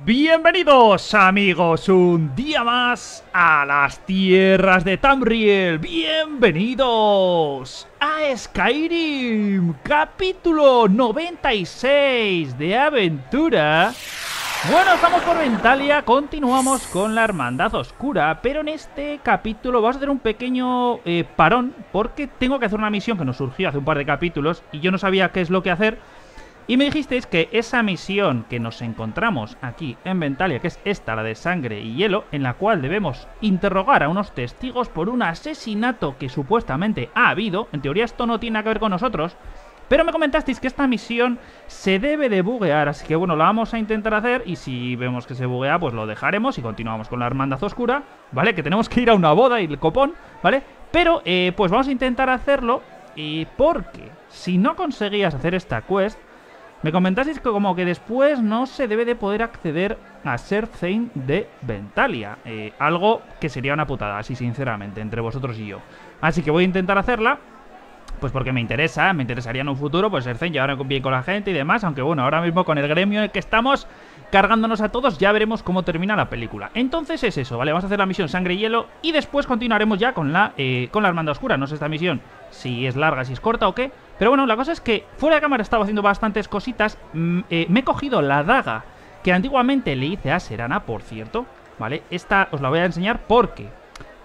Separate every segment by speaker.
Speaker 1: Bienvenidos amigos un día más a las tierras de Tamriel. Bienvenidos a Skyrim Capítulo 96 de aventura. Bueno, estamos por Ventalia, continuamos con la Hermandad Oscura Pero en este capítulo vamos a hacer un pequeño eh, parón Porque tengo que hacer una misión que nos surgió hace un par de capítulos Y yo no sabía qué es lo que hacer y me dijisteis que esa misión que nos encontramos aquí en Ventalia, que es esta, la de sangre y hielo, en la cual debemos interrogar a unos testigos por un asesinato que supuestamente ha habido, en teoría esto no tiene nada que ver con nosotros, pero me comentasteis que esta misión se debe de buguear, así que bueno, la vamos a intentar hacer y si vemos que se buguea, pues lo dejaremos y continuamos con la hermandad oscura, ¿vale? Que tenemos que ir a una boda y el copón, ¿vale? Pero, eh, pues vamos a intentar hacerlo y porque si no conseguías hacer esta quest, me comentasteis que como que después no se debe de poder acceder a Ser Zane de Ventalia. Eh, algo que sería una putada, así sinceramente, entre vosotros y yo. Así que voy a intentar hacerla. Pues porque me interesa, me interesaría en un futuro, pues Ser Zane llevar bien con la gente y demás. Aunque bueno, ahora mismo con el gremio en el que estamos, cargándonos a todos, ya veremos cómo termina la película. Entonces es eso, ¿vale? Vamos a hacer la misión Sangre y Hielo y después continuaremos ya con la, eh, con la Hermandad Oscura. No sé esta misión si es larga, si es corta o qué. Pero bueno, la cosa es que fuera de cámara estaba haciendo bastantes cositas. Mm, eh, me he cogido la daga que antiguamente le hice a Serana, por cierto. ¿Vale? Esta os la voy a enseñar porque...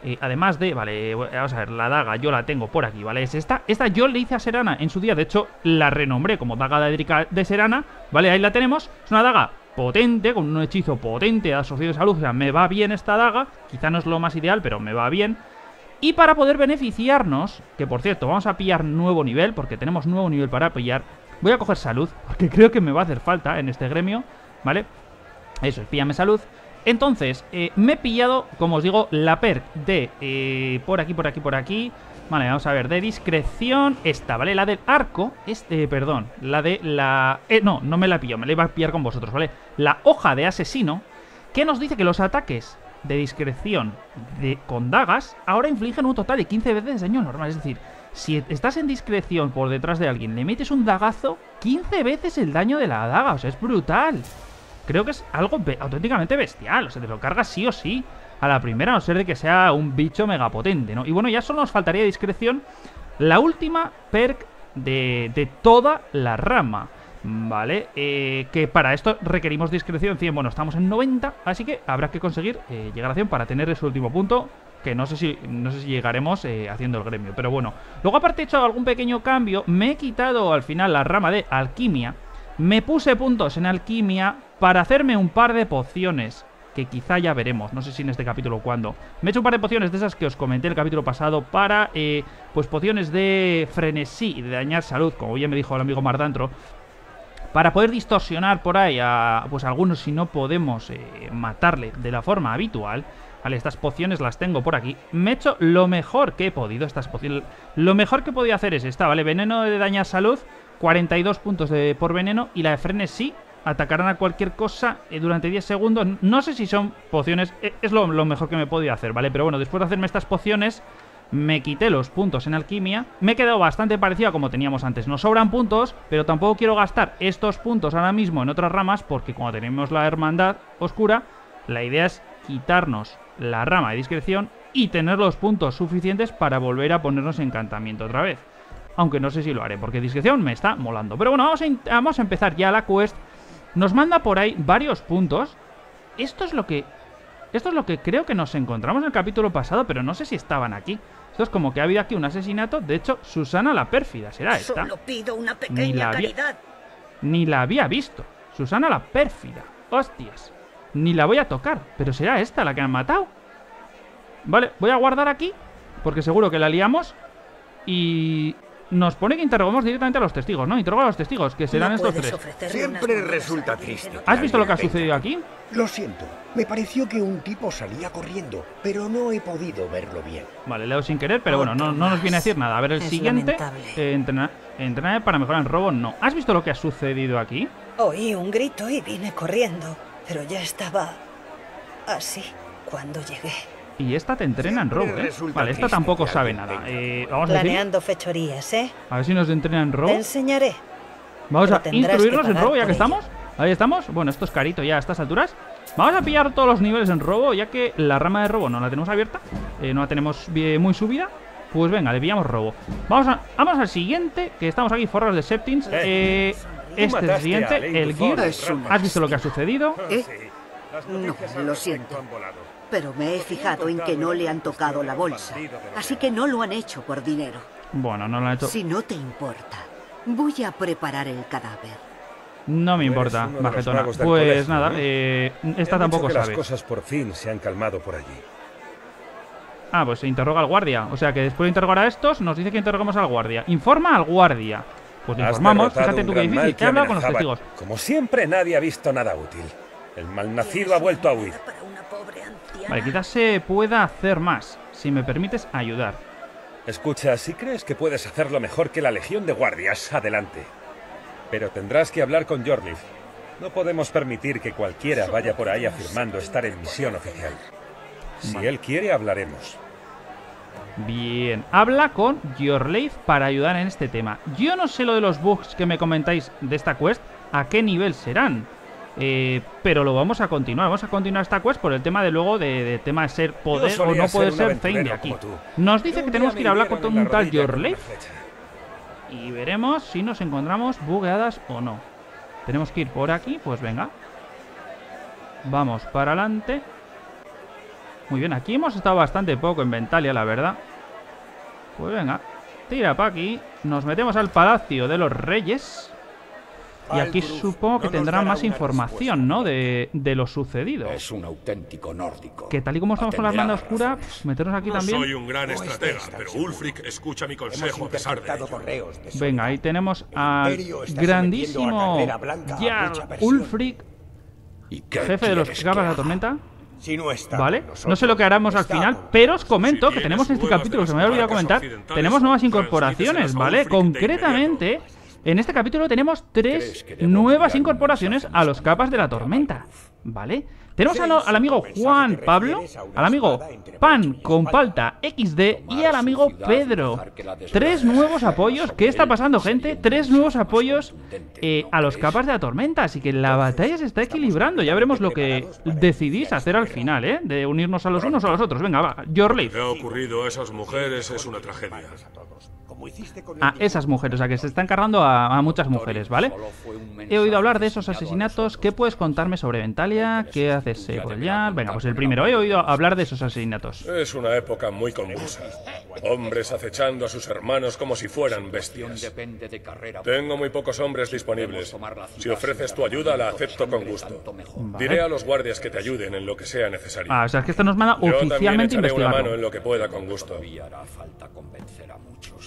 Speaker 1: Eh, además de, vale, vamos a ver, la daga yo la tengo por aquí, ¿vale? Es esta, esta yo le hice a Serana en su día, de hecho la renombré como daga de, de Serana, ¿vale? Ahí la tenemos, es una daga potente, con un hechizo potente asociado a salud, o sea, me va bien esta daga, quizá no es lo más ideal, pero me va bien. Y para poder beneficiarnos, que por cierto, vamos a pillar nuevo nivel, porque tenemos nuevo nivel para pillar. Voy a coger salud, porque creo que me va a hacer falta en este gremio, ¿vale? Eso es, píllame salud. Entonces, eh, me he pillado, como os digo, la perk de eh, por aquí, por aquí, por aquí. Vale, vamos a ver, de discreción, esta, ¿vale? La del arco, este, perdón, la de la... Eh, no, no me la pillo, me la iba a pillar con vosotros, ¿vale? La hoja de asesino, que nos dice que los ataques de discreción de, con dagas, ahora infligen un total de 15 veces daño normal. Es decir, si estás en discreción por detrás de alguien, le metes un dagazo, 15 veces el daño de la daga. O sea, es brutal. Creo que es algo auténticamente bestial. O sea, te lo cargas sí o sí a la primera, a no ser de que sea un bicho megapotente, ¿no? Y bueno, ya solo nos faltaría discreción. La última perk de, de toda la rama. Vale, eh, que para esto requerimos discreción 100, bueno, estamos en 90, así que habrá que conseguir eh, llegar a 100 para tener ese último punto, que no sé si, no sé si llegaremos eh, haciendo el gremio, pero bueno. Luego aparte he hecho algún pequeño cambio, me he quitado al final la rama de alquimia, me puse puntos en alquimia para hacerme un par de pociones, que quizá ya veremos, no sé si en este capítulo o cuándo. Me he hecho un par de pociones de esas que os comenté el capítulo pasado para, pues pociones de frenesí de dañar salud, como ya me dijo el amigo Mardantro, para poder distorsionar por ahí a pues algunos si no podemos eh, matarle de la forma habitual. Vale, estas pociones las tengo por aquí. Me he hecho lo mejor que he podido. Estas pociones. Lo mejor que podía hacer es esta, ¿vale? Veneno de daña salud, 42 puntos de, por veneno. Y la de frenesí, atacarán a cualquier cosa eh, durante 10 segundos. No sé si son pociones. Eh, es lo, mejor que me he podido hacer, ¿vale? Pero bueno, después de hacerme estas pociones me quité los puntos en alquimia, me he quedado bastante parecido a como teníamos antes. Nos sobran puntos, pero tampoco quiero gastar estos puntos ahora mismo en otras ramas, porque como tenemos la hermandad oscura, la idea es quitarnos la rama de discreción y tener los puntos suficientes para volver a ponernos encantamiento otra vez. Aunque no sé si lo haré, porque discreción me está molando. Pero bueno, vamos a empezar ya la quest. Nos manda por ahí varios puntos. Esto es lo que... Esto es lo que creo que nos encontramos en el capítulo pasado, pero no sé si estaban aquí. Esto es como que ha habido aquí un asesinato. De hecho, Susana la pérfida será esta.
Speaker 2: Solo pido una pequeña ni la caridad.
Speaker 1: Ni la había visto. Susana la pérfida. Hostias. Ni la voy a tocar. Pero será esta la que han matado. Vale, voy a guardar aquí. Porque seguro que la liamos. Y nos pone que interroguemos directamente a los testigos, ¿no? Interroga a los testigos, que serán estos tres.
Speaker 3: Siempre resulta triste.
Speaker 1: ¿Has visto lo que ha sucedido aquí?
Speaker 3: Lo siento. Me pareció que un tipo salía corriendo, pero no he podido verlo bien.
Speaker 1: Vale, leo sin querer, pero bueno, no, nos viene a decir nada. A ver, el siguiente. Eh, entrenar, entrenar para mejorar en robo, no. ¿Has visto lo que ha sucedido aquí?
Speaker 2: Oí un grito y vine corriendo, pero ya estaba así cuando llegué.
Speaker 1: Y esta te entrena en robo, ¿eh? Vale, esta tampoco sabe nada. Eh, vamos
Speaker 2: Planeando fechorías, ¿eh?
Speaker 1: A ver si nos entrena en robo.
Speaker 2: Te enseñaré.
Speaker 1: Vamos a instruirnos en robo ya que estamos. Ahí estamos. Bueno, esto es carito ya a estas alturas. Vamos a pillar todos los niveles en robo, ya que la rama de robo no la tenemos abierta. Eh, no la tenemos muy subida. Pues venga, le pillamos robo. Vamos, a, vamos al siguiente, que estamos aquí forros de Septins. Eh, este es el siguiente, el Gear. ¿Has visto lo que ha sucedido?
Speaker 4: ¿Eh? No, lo siento. Pero me he fijado en que no le han tocado la bolsa. Así que no lo han hecho por dinero.
Speaker 1: Bueno, no lo han hecho.
Speaker 4: Si no te importa, voy a preparar el cadáver.
Speaker 1: No me importa, Bajetona. Pues nada, eh, esta tampoco
Speaker 5: que
Speaker 1: sabe.
Speaker 5: las cosas por fin se han calmado por allí.
Speaker 1: Ah, pues se interroga al guardia. O sea que después de interrogar a estos, nos dice que interroguemos al guardia. Informa al guardia. Pues le informamos, fíjate tú qué difícil, que ha hablado con los testigos.
Speaker 5: Como siempre, nadie ha visto nada útil. El malnacido ha vuelto a huir.
Speaker 1: Vale, quizás se pueda hacer más, si me permites ayudar.
Speaker 5: Escucha, si crees que puedes hacerlo mejor que la legión de guardias, adelante. Pero tendrás que hablar con Jorlif. No podemos permitir que cualquiera vaya por ahí afirmando estar en misión oficial. Si él quiere, hablaremos.
Speaker 1: Bien, habla con Jorleif para ayudar en este tema. Yo no sé lo de los bugs que me comentáis de esta quest, a qué nivel serán. Eh, pero lo vamos a continuar, vamos a continuar esta quest por el tema de luego de, tema de ser poder o no poder ser Zane de aquí. Nos dice que tenemos que ir a hablar con un tal Jorleif y veremos si nos encontramos bugueadas o no. Tenemos que ir por aquí, pues venga. Vamos para adelante. Muy bien, aquí hemos estado bastante poco en Ventalia, la verdad. Pues venga, tira para aquí. Nos metemos al Palacio de los Reyes. Y aquí supongo que tendrá más información, ¿no? De, de, lo sucedido.
Speaker 3: Es un auténtico nórdico.
Speaker 1: Que tal y como estamos con la hermandad oscura, meternos aquí también.
Speaker 6: soy un gran estratega, pero Ulfric escucha mi consejo a pesar de ello.
Speaker 1: Venga, ahí tenemos al grandísimo Jarl Ulfric, jefe de los Gabas de la Tormenta. ¿Vale? No sé lo que haremos al final, pero os comento que tenemos en este capítulo, se me había olvidado comentar, tenemos nuevas incorporaciones, ¿vale? Concretamente, en este capítulo tenemos tres nuevas incorporaciones a los capas de la tormenta, ¿vale? Tenemos al, amigo Juan Pablo, al amigo Pan con Palta XD y al amigo Pedro. Tres nuevos apoyos. ¿Qué está pasando, gente? Tres nuevos apoyos eh, a los capas de la tormenta. Así que la batalla se está equilibrando. Ya veremos lo que decidís hacer al final, ¿eh? De unirnos a los unos o a los otros. Venga, va. Your
Speaker 6: Lo que ha ocurrido a esas mujeres es una tragedia
Speaker 1: a esas mujeres, o sea que se están cargando a, muchas mujeres, ¿vale? He oído hablar de esos asesinatos. ¿Qué puedes contarme sobre Ventalia? ¿Qué haces eh, por allá? Venga, pues el primero. He oído hablar de esos asesinatos.
Speaker 6: Es una época muy convulsa. Hombres acechando a sus hermanos como si fueran bestias. Tengo muy pocos hombres disponibles. Si ofreces tu ayuda, la acepto con gusto. Diré a los guardias que te ayuden en lo que sea necesario.
Speaker 1: Ah, o sea, es que esto nos manda oficialmente investigar.
Speaker 6: mano en lo que pueda con gusto.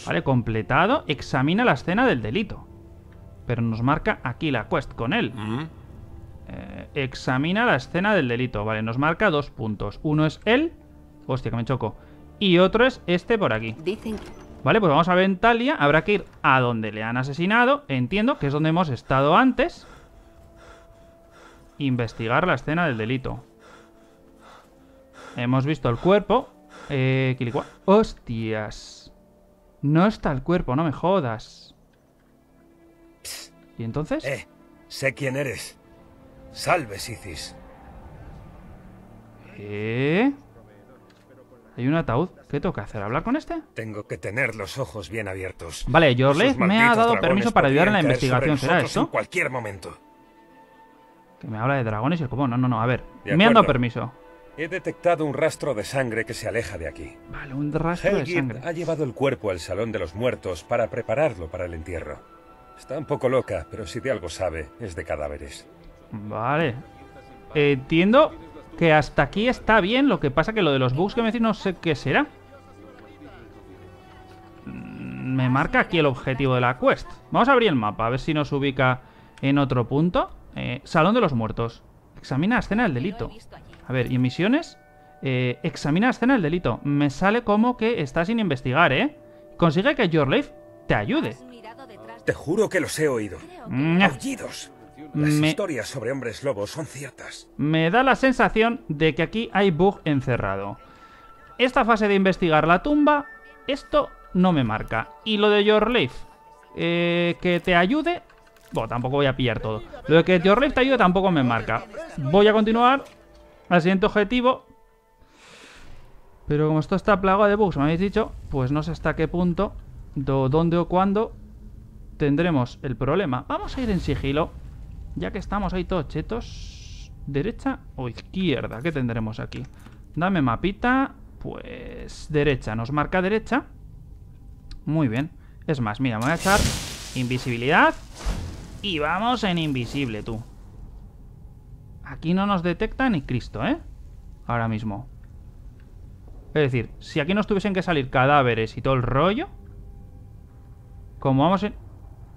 Speaker 1: Vale, completado. Examina la escena del delito. Pero nos marca aquí la quest con él. Mm. Eh, examina la escena del delito. Vale, nos marca dos puntos. Uno es él. Hostia, que me choco. Y otro es este por aquí. Vale, pues vamos a Ventalia. Habrá que ir a donde le han asesinado. Entiendo que es donde hemos estado antes. Investigar la escena del delito. Hemos visto el cuerpo. Eh, Hostias. No está el cuerpo, no me jodas. ¿Y entonces?
Speaker 5: Eh, sé quién eres. Salve, Sicis.
Speaker 1: ¿Eh? ¿Hay un ataúd? ¿Qué tengo que hacer? ¿Hablar con este?
Speaker 5: Tengo que tener los ojos bien abiertos.
Speaker 1: Vale, Jorlev me ha dado permiso para ayudar en la investigación. ¿Será esto?
Speaker 5: En cualquier momento.
Speaker 1: Que me habla de dragones y el copón. No, no, no, a ver. Me han dado permiso.
Speaker 5: He detectado un rastro de sangre que se aleja de aquí.
Speaker 1: Vale, un rastro de sangre.
Speaker 5: ha llevado el cuerpo al Salón de los Muertos para prepararlo para el entierro. Está un poco loca, pero si de algo sabe, es de cadáveres.
Speaker 1: Vale. Entiendo que hasta aquí está bien, lo que pasa que lo de los bugs que me decís no sé qué será. Mm, me marca aquí el objetivo de la quest. Vamos a abrir el mapa, a ver si nos ubica en otro punto. Eh, Salón de los Muertos. Examina escena del delito. A ver, ¿y en misiones? Eh, examina la escena del delito. Me sale como que está sin investigar, ¿eh? Consigue que Your Life te ayude.
Speaker 5: Te juro que los he oído. Aullidos. Las historias sobre hombres lobos son ciertas.
Speaker 1: Me da la sensación de que aquí hay bug encerrado. Esta fase de investigar la tumba, esto no me marca. Y lo de Your Life, eh, que te ayude, Bueno, tampoco voy a pillar todo. Lo de que Jorleif te ayude tampoco me marca. Voy a continuar al siguiente objetivo. Pero como esto está plagado de bugs, me habéis dicho, pues no sé hasta qué punto, dónde o cuándo tendremos el problema. Vamos a ir en sigilo, ya que estamos ahí todos chetos. ¿Derecha o izquierda? ¿Qué tendremos aquí? Dame mapita. Pues derecha, nos marca derecha. Muy bien. Es más, mira, me voy a echar invisibilidad. Y vamos en invisible, tú. Aquí no nos detecta ni Cristo, ¿eh? Ahora mismo. Es decir, si aquí nos tuviesen que salir cadáveres y todo el rollo... Como vamos en...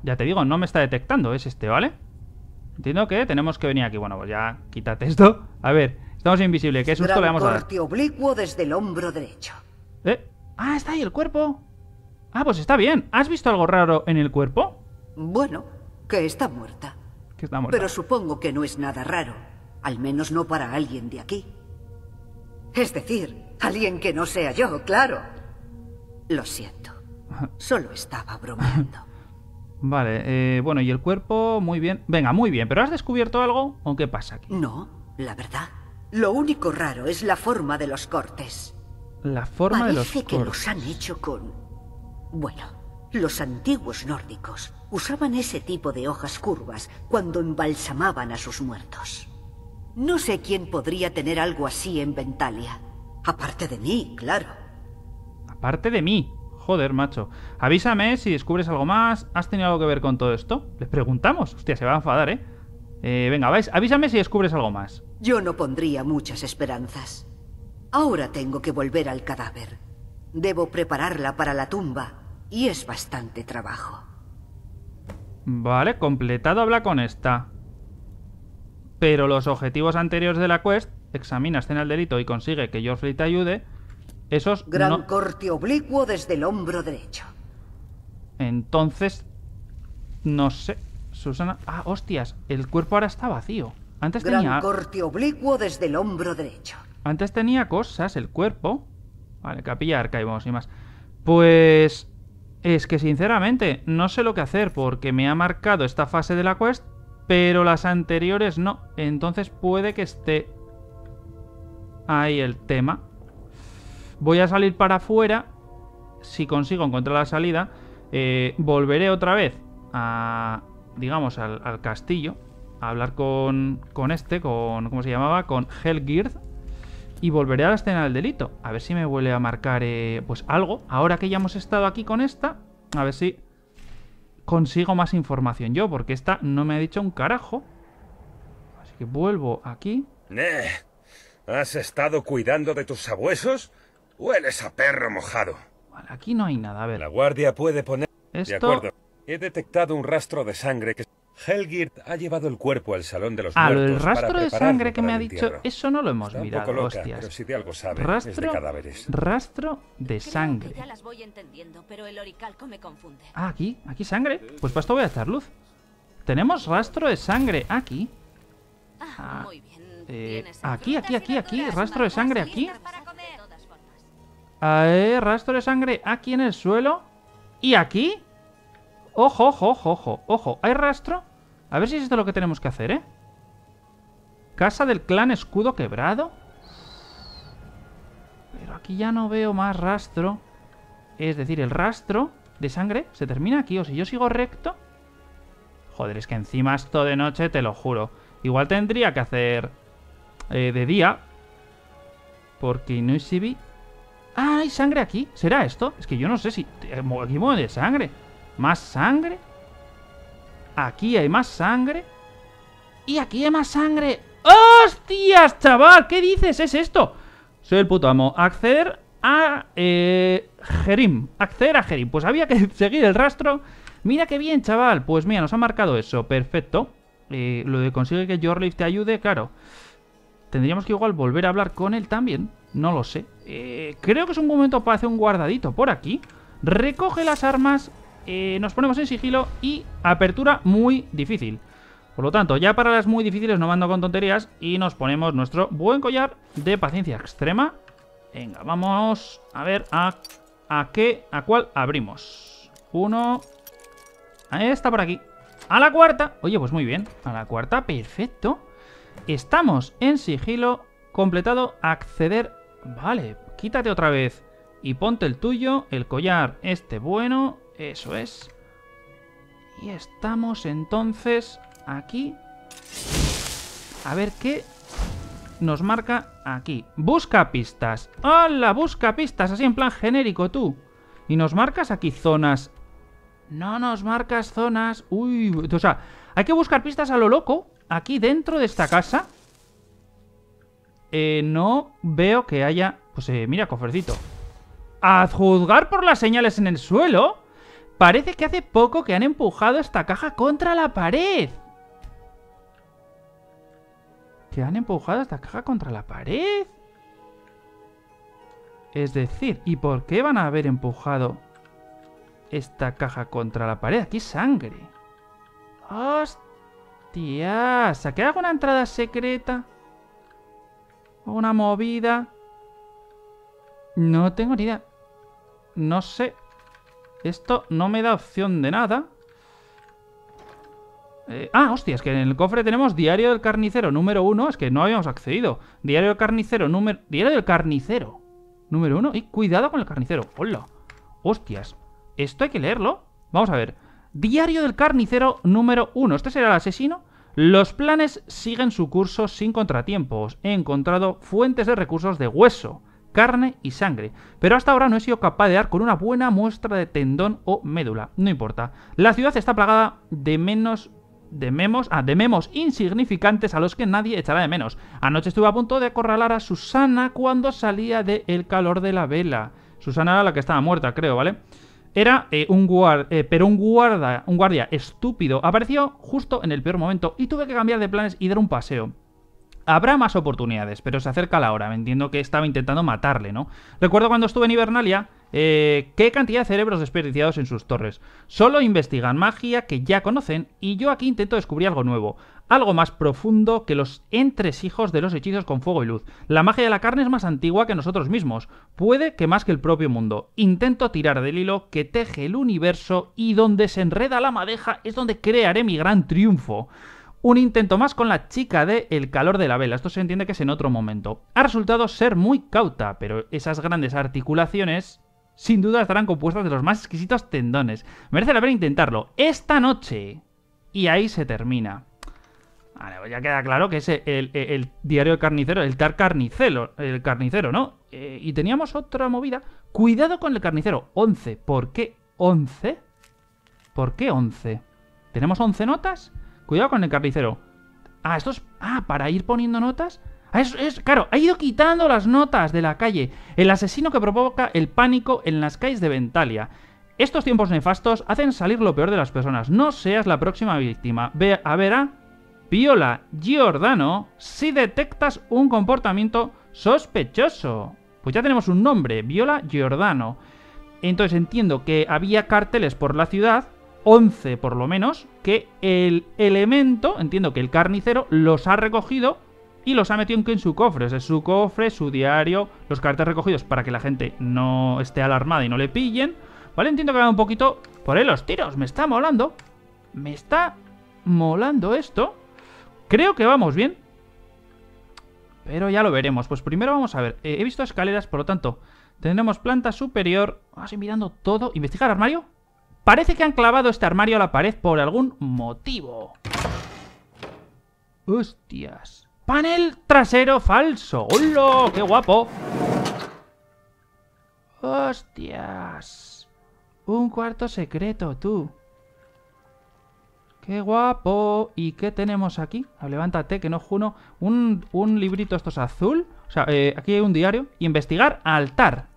Speaker 1: Ya te digo, no me está detectando, es este, ¿vale? Entiendo que tenemos que venir aquí. Bueno, pues ya quítate esto. A ver, estamos invisibles. ¿Qué susto le vamos a dar?
Speaker 4: oblicuo desde el hombro derecho.
Speaker 1: ¿Eh? Ah, está ahí el cuerpo. Ah, pues está bien. ¿Has visto algo raro en el cuerpo?
Speaker 4: Bueno, que está muerta.
Speaker 1: Que está muerta.
Speaker 4: Pero supongo que no es nada raro. Al menos no para alguien de aquí. Es decir, alguien que no sea yo, claro. Lo siento. Solo estaba bromeando.
Speaker 1: Vale, eh, bueno, y el cuerpo, muy bien. Venga, muy bien, pero ¿has descubierto algo o qué pasa aquí?
Speaker 4: No, la verdad. Lo único raro es la forma de los cortes.
Speaker 1: La forma de los cortes.
Speaker 4: que los han hecho con... Bueno, los antiguos nórdicos usaban ese tipo de hojas curvas cuando embalsamaban a sus muertos. No sé quién podría tener algo así en Ventalia. Aparte de mí, claro.
Speaker 1: Aparte de mí. Joder, macho. Avísame si descubres algo más. ¿Has tenido algo que ver con todo esto? Les preguntamos. Hostia, se va a enfadar, ¿eh? eh venga, vais, avísame si descubres algo más.
Speaker 4: Yo no pondría muchas esperanzas. Ahora tengo que volver al cadáver. Debo prepararla para la tumba. Y es bastante trabajo.
Speaker 1: Vale, completado habla con esta. Pero los objetivos anteriores de la quest, examina escena del delito y consigue que Geoffrey te ayude, esos
Speaker 4: Gran corte oblicuo desde el hombro derecho.
Speaker 1: Entonces, no sé. Susana... Ah, hostias, el cuerpo ahora está vacío. Antes
Speaker 4: Gran
Speaker 1: tenía...
Speaker 4: corte oblicuo desde el hombro derecho.
Speaker 1: Antes tenía cosas, el cuerpo. Vale, capilla arcaivos y más. Pues... Es que sinceramente no sé lo que hacer porque me ha marcado esta fase de la quest, pero las anteriores no. Entonces puede que esté ahí el tema. Voy a salir para afuera. Si consigo encontrar la salida, eh, volveré otra vez a, digamos, al, castillo. A hablar con, con este, con, ¿cómo se llamaba? Con Helgird. Y volveré a la escena del delito. A ver si me vuelve a marcar, eh, pues algo. Ahora que ya hemos estado aquí con esta, a ver si consigo más información yo, porque esta no me ha dicho un carajo. Así que vuelvo aquí.
Speaker 5: ¿Has estado cuidando de tus sabuesos? Hueles a perro mojado.
Speaker 1: Vale, aquí no hay nada, a ver.
Speaker 5: La guardia puede poner...
Speaker 1: Esto...
Speaker 5: De acuerdo. He detectado un rastro de sangre que... Helgirt ha llevado el cuerpo al salón de los
Speaker 1: ah,
Speaker 5: muertos.
Speaker 1: el rastro de sangre que me ha dicho, eso no lo hemos mirado,
Speaker 5: loca,
Speaker 1: hostias.
Speaker 5: Pero si de algo sabe,
Speaker 1: rastro,
Speaker 5: es de cadáveres.
Speaker 1: Rastro de sangre.
Speaker 7: ya las voy entendiendo, pero el oricalco me confunde.
Speaker 1: Ah, aquí, aquí sangre. Pues para esto voy a echar luz. Tenemos rastro de sangre aquí.
Speaker 7: Ah, ah muy bien.
Speaker 1: Eh, aquí, aquí, aquí, aquí, rastro de sangre aquí. Eh, rastro de sangre aquí en el suelo. ¿Y aquí? Ojo, ojo, ojo, ojo, ojo. ¿Hay rastro? A ver si es esto lo que tenemos que hacer, ¿eh? Casa del clan escudo quebrado. Pero aquí ya no veo más rastro. Es decir, el rastro de sangre se termina aquí. O si yo sigo recto... Joder, es que encima esto de noche, te lo juro. Igual tendría que hacer eh, de día. Porque no si vi Ah, hay sangre aquí. ¿Será esto? Es que yo no sé si... Eh, aquí mueve sangre. ¿Más sangre? Aquí hay más sangre. Y aquí hay más sangre. ¡Hostias, chaval! ¿Qué dices? ¿Es esto? Soy el puto amo. Acceder a... Eh, Jerim. Acceder a Jerim. Pues había que seguir el rastro. Mira qué bien, chaval. Pues mira, nos ha marcado eso. Perfecto. Eh, lo de consigue que Jorleif te ayude, claro. Tendríamos que igual volver a hablar con él también. No lo sé. Eh, creo que es un momento para hacer un guardadito por aquí. Recoge las armas, eh, nos ponemos en sigilo y apertura muy difícil. Por lo tanto, ya para las muy difíciles no mando con tonterías y nos ponemos nuestro buen collar de paciencia extrema. Venga, vamos a ver a, a qué, a cuál abrimos. Uno... Está por aquí. A la cuarta, oye, pues muy bien. A la cuarta, perfecto. Estamos en sigilo, completado, acceder. Vale, quítate otra vez y ponte el tuyo, el collar este bueno, eso es. Y estamos entonces aquí. A ver qué nos marca aquí. Busca pistas. ¡Hala! Busca pistas, así en plan genérico tú. Y nos marcas aquí zonas. No nos marcas zonas. Uy, o sea, hay que buscar pistas a lo loco. Aquí dentro de esta casa. Eh, no veo que haya... Pues eh, mira, cofrecito. A juzgar por las señales en el suelo, parece que hace poco que han empujado esta caja contra la pared. ¿Que han empujado esta caja contra la pared? Es decir, ¿y por qué van a haber empujado esta caja contra la pared? Aquí sangre. ¡Hostias! ¿Se queda alguna entrada secreta? ¿Una movida? No tengo ni idea. No sé. Esto no me da opción de nada. Eh, ah, hostia, es que en el cofre tenemos Diario del Carnicero número uno. Es que no habíamos accedido. Diario del Carnicero número... Diario del Carnicero número uno. Y cuidado con el carnicero. Hola. Hostias. Esto hay que leerlo. Vamos a ver. Diario del Carnicero número uno. ¿Este será el asesino? Los planes siguen su curso sin contratiempos. He encontrado fuentes de recursos de hueso carne y sangre, pero hasta ahora no he sido capaz de dar con una buena muestra de tendón o médula. No importa. La ciudad está plagada de menos de memos, ah, de memos insignificantes a los que nadie echará de menos. Anoche estuve a punto de acorralar a Susana cuando salía del el calor de la vela. Susana era la que estaba muerta, creo, ¿vale? Era eh, un guardia, eh, pero un guarda, un guardia estúpido apareció justo en el peor momento y tuve que cambiar de planes y dar un paseo. Habrá más oportunidades, pero se acerca la hora. Me entiendo que estaba intentando matarle, ¿no? Recuerdo cuando estuve en Hibernalia, eh, qué cantidad de cerebros desperdiciados en sus torres. Solo investigan magia que ya conocen y yo aquí intento descubrir algo nuevo. Algo más profundo que los entresijos de los hechizos con fuego y luz. La magia de la carne es más antigua que nosotros mismos. Puede que más que el propio mundo. Intento tirar del hilo que teje el universo y donde se enreda la madeja es donde crearé mi gran triunfo. Un intento más con la chica de El calor de la vela. Esto se entiende que es en otro momento. Ha resultado ser muy cauta, pero esas grandes articulaciones sin duda estarán compuestas de los más exquisitos tendones. Merece la pena intentarlo. Esta noche. Y ahí se termina. Vale, pues ya queda claro que es el, diario del carnicero, el tar carnicero, el carnicero, ¿no? Eh, y teníamos otra movida. Cuidado con el carnicero. 11. ¿Por qué 11? ¿Por qué 11? ¿Tenemos 11 notas? Cuidado con el carnicero. Ah, esto es... Ah, para ir poniendo notas. Ah, es, es, claro, ha ido quitando las notas de la calle. El asesino que provoca el pánico en las calles de Ventalia. Estos tiempos nefastos hacen salir lo peor de las personas. No seas la próxima víctima. Ve a ver a Viola Giordano si detectas un comportamiento sospechoso. Pues ya tenemos un nombre, Viola Giordano. Entonces entiendo que había carteles por la ciudad 11 por lo menos, que el elemento, entiendo que el carnicero, los ha recogido y los ha metido en su cofre. es su cofre, su diario, los carteles recogidos para que la gente no esté alarmada y no le pillen. Vale, entiendo que va un poquito por ahí los tiros. Me está molando. Me está molando esto. Creo que vamos bien. Pero ya lo veremos. Pues primero vamos a ver. Eh, he visto escaleras, por lo tanto, tenemos planta superior. Vamos a ir mirando todo. ¿Investigar armario? Parece que han clavado este armario a la pared por algún motivo. ¡Hostias! ¡Panel trasero falso! ¡Hola! ¡Qué guapo! ¡Hostias! Un cuarto secreto, tú. ¡Qué guapo! ¿Y qué tenemos aquí? Levántate, que no juno. Un, un librito, esto es azul. O sea, eh, aquí hay un diario. Investigar altar.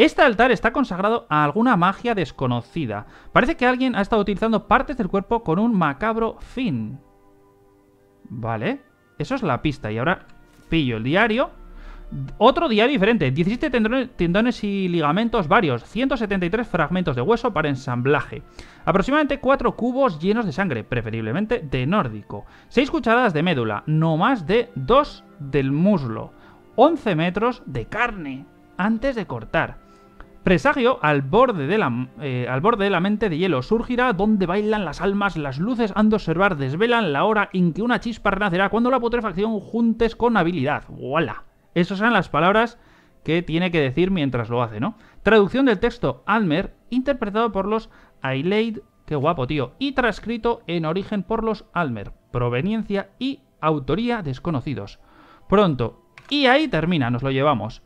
Speaker 1: Este altar está consagrado a alguna magia desconocida. Parece que alguien ha estado utilizando partes del cuerpo con un macabro fin. Vale, eso es la pista. Y ahora pillo el diario. Otro diario diferente, 17 tendones y ligamentos varios, 173 fragmentos de hueso para ensamblaje, aproximadamente 4 cubos llenos de sangre, preferiblemente de nórdico, 6 cucharadas de médula, no más de 2 del muslo, 11 metros de carne antes de cortar, Presagio al borde, de la, eh, al borde de la mente de hielo surgirá donde bailan las almas, las luces han de observar, desvelan la hora en que una chispa renacerá cuando la putrefacción juntes con habilidad. ¡Wala! Esas son las palabras que tiene que decir mientras lo hace, ¿no? Traducción del texto Almer, interpretado por los Aileid, qué guapo, tío, y transcrito en origen por los Almer, proveniencia y autoría desconocidos. Pronto, y ahí termina, nos lo llevamos.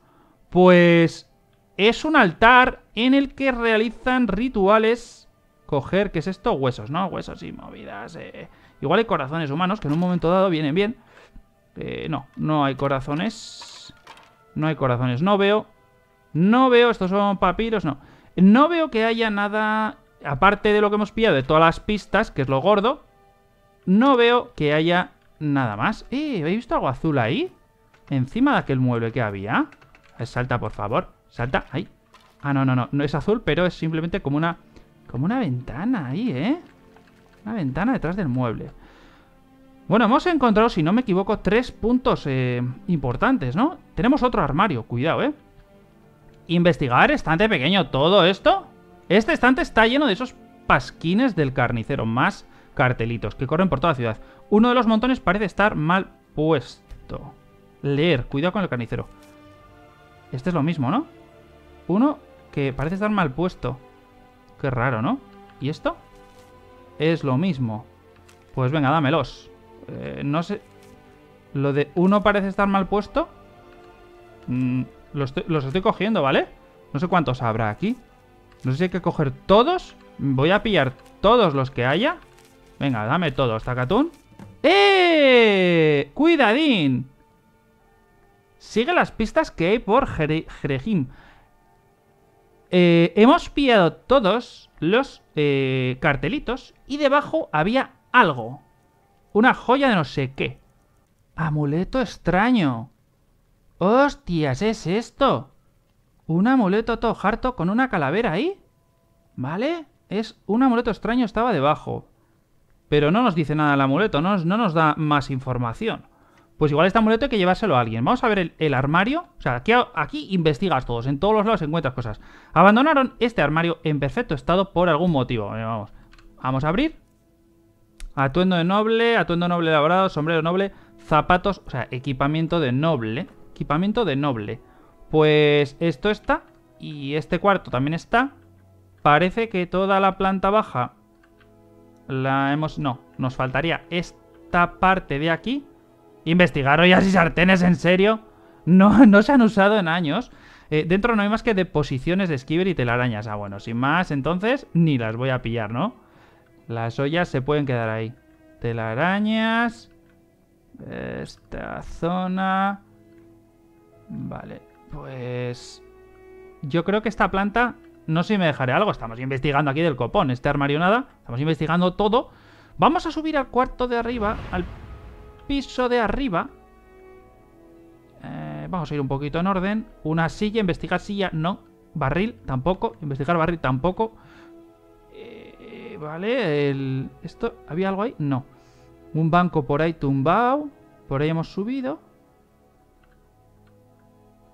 Speaker 1: Pues es un altar en el que realizan rituales. Coger, ¿qué es esto? Huesos, ¿no? Huesos y movidas. Eh. Igual hay corazones humanos que en un momento dado vienen bien. Eh, no, no hay corazones. No hay corazones. No veo. No veo. Estos son papiros, no. No veo que haya nada. Aparte de lo que hemos pillado de todas las pistas, que es lo gordo. No veo que haya nada más. Eh, ¿habéis visto algo azul ahí? Encima de aquel mueble que había. Salta, por favor. Salta, ahí. Ah, no, no, no. No es azul, pero es simplemente como una... Como una ventana ahí, ¿eh? Una ventana detrás del mueble. Bueno, hemos encontrado, si no me equivoco, tres puntos eh, importantes, ¿no? Tenemos otro armario, cuidado, ¿eh? Investigar, estante pequeño, todo esto. Este estante está lleno de esos pasquines del carnicero, más cartelitos que corren por toda la ciudad. Uno de los montones parece estar mal puesto. Leer, cuidado con el carnicero. Este es lo mismo, ¿no? Uno que parece estar mal puesto. Qué raro, ¿no? ¿Y esto? Es lo mismo. Pues venga, dámelos. Eh, no sé... Lo de uno parece estar mal puesto. Mm, los, los estoy cogiendo, ¿vale? No sé cuántos habrá aquí. No sé si hay que coger todos. Voy a pillar todos los que haya. Venga, dame todos, Takatun. ¡Eh! ¡Cuidadín! Sigue las pistas que hay por Jerejim. Eh, hemos pillado todos los eh, cartelitos y debajo había algo. Una joya de no sé qué. Amuleto extraño. ¡Hostias! ¿Es esto? Un amuleto todo harto con una calavera ahí. ¿Vale? Es un amuleto extraño, estaba debajo. Pero no nos dice nada el amuleto, no, no nos da más información. Pues igual este amuleto hay que llevárselo a alguien. Vamos a ver el, armario. O sea, aquí, aquí, investigas todos. En todos los lados encuentras cosas. Abandonaron este armario en perfecto estado por algún motivo. Vamos. Vamos a abrir. Atuendo de noble, atuendo noble elaborado, sombrero noble, zapatos, o sea, equipamiento de noble. Equipamiento de noble. Pues esto está. Y este cuarto también está. Parece que toda la planta baja la hemos... No, nos faltaría esta parte de aquí Investigar ollas y sartenes, ¿en serio? No, no se han usado en años. Eh, dentro no hay más que deposiciones de esquiver y telarañas. Ah, bueno, sin más, entonces ni las voy a pillar, ¿no? Las ollas se pueden quedar ahí. Telarañas. Esta zona. Vale, pues... Yo creo que esta planta... No sé si me dejaré algo. Estamos investigando aquí del copón. Este armario nada. Estamos investigando todo. Vamos a subir al cuarto de arriba. Al piso de arriba. Eh, vamos a ir un poquito en orden. Una silla, investigar silla, no. Barril, tampoco. Investigar barril, tampoco. Eh, vale, el... ¿Esto? ¿Había algo ahí? No. Un banco por ahí tumbado. Por ahí hemos subido.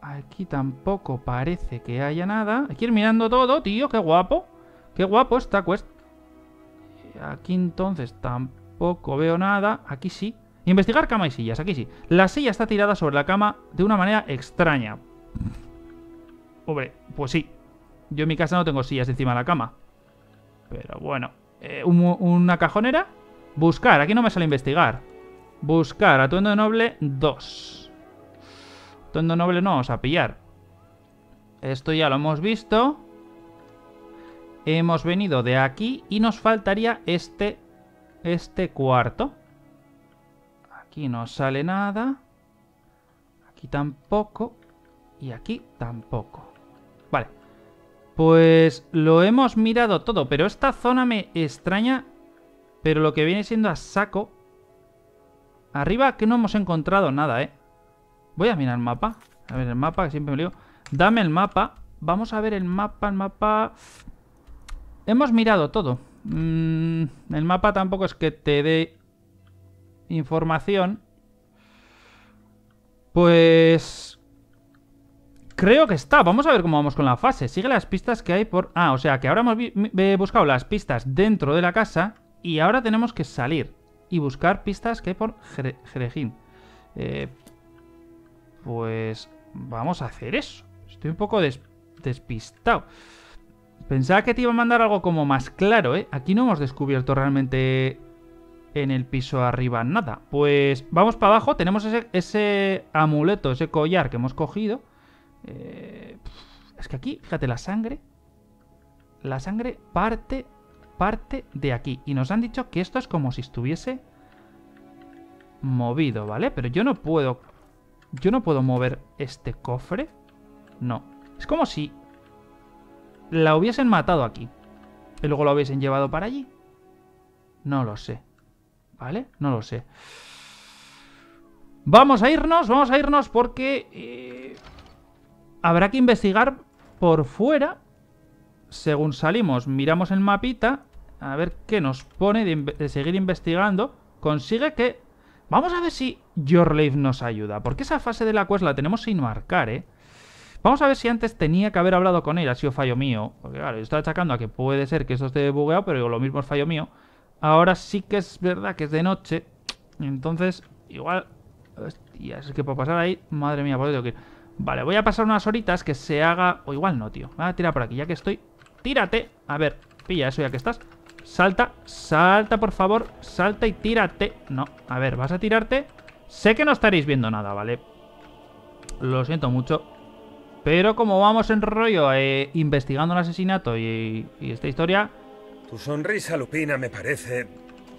Speaker 1: Aquí tampoco parece que haya nada. Hay que ir mirando todo, tío. Qué guapo. Qué guapo cuesta. Aquí entonces tampoco veo nada. Aquí sí. Investigar cama y sillas, aquí sí. La silla está tirada sobre la cama de una manera extraña. Hombre, pues sí. Yo en mi casa no tengo sillas encima de la cama. Pero bueno. Eh, una cajonera. Buscar, aquí no me sale investigar. Buscar, atuendo noble 2. Atuendo noble no, vamos a pillar. Esto ya lo hemos visto. Hemos venido de aquí y nos faltaría este, este cuarto. Aquí no sale nada. Aquí tampoco. Y aquí tampoco. Vale. Pues lo hemos mirado todo, pero esta zona me extraña. Pero lo que viene siendo a saco... Arriba que no hemos encontrado nada, ¿eh? Voy a mirar el mapa. A ver, el mapa, que siempre me lío. Dame el mapa. Vamos a ver el mapa, el mapa... Hemos mirado todo. Mm, el mapa tampoco es que te dé información, pues creo que está. Vamos a ver cómo vamos con la fase. Sigue las pistas que hay por... Ah, o sea que ahora hemos buscado las pistas dentro de la casa y ahora tenemos que salir y buscar pistas que hay por Jerejín. Eh, pues vamos a hacer eso. Estoy un poco despistado. Pensaba que te iba a mandar algo como más claro, ¿eh? Aquí no hemos descubierto realmente en el piso arriba nada. Pues vamos para abajo, tenemos ese, amuleto, ese collar que hemos cogido. Eh, es que aquí, fíjate, la sangre... La sangre parte, parte de aquí. Y nos han dicho que esto es como si estuviese movido, ¿vale? Pero yo no puedo... Yo no puedo mover este cofre. No. Es como si la hubiesen matado aquí. Y luego la hubiesen llevado para allí. No lo sé. ¿Vale? No lo sé. Vamos a irnos, vamos a irnos porque... Eh, habrá que investigar por fuera. Según salimos, miramos el mapita. A ver qué nos pone de, seguir investigando. Consigue que... Vamos a ver si Your nos ayuda. Porque esa fase de la quest la tenemos sin marcar, ¿eh? Vamos a ver si antes tenía que haber hablado con él, ha sido fallo mío. Porque claro, yo estaba achacando a que puede ser que esto esté bugueado, pero lo mismo es fallo mío. Ahora sí que es verdad que es de noche. Entonces, igual... Hostia, es que por pasar ahí... Madre mía, por tengo que ir? Vale, voy a pasar unas horitas que se haga... O igual no, tío. Voy a tirar por aquí, ya que estoy... ¡Tírate! A ver, pilla eso ya que estás. Salta, salta, por favor. Salta y tírate. No, a ver, ¿vas a tirarte? Sé que no estaréis viendo nada, ¿vale? Lo siento mucho. Pero como vamos en rollo eh, investigando un asesinato y, esta historia...
Speaker 5: Tu sonrisa lupina me parece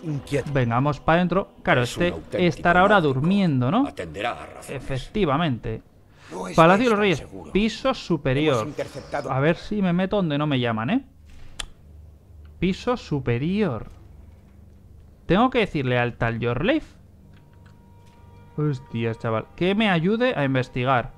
Speaker 5: inquieta.
Speaker 1: Vengamos para adentro. Claro, este estará ahora durmiendo, ¿no? Efectivamente. Palacio de los Reyes, piso superior. A ver si me meto donde no me llaman, ¿eh? Piso superior. Tengo que decirle al tal Your Hostia, chaval. Que me ayude a investigar.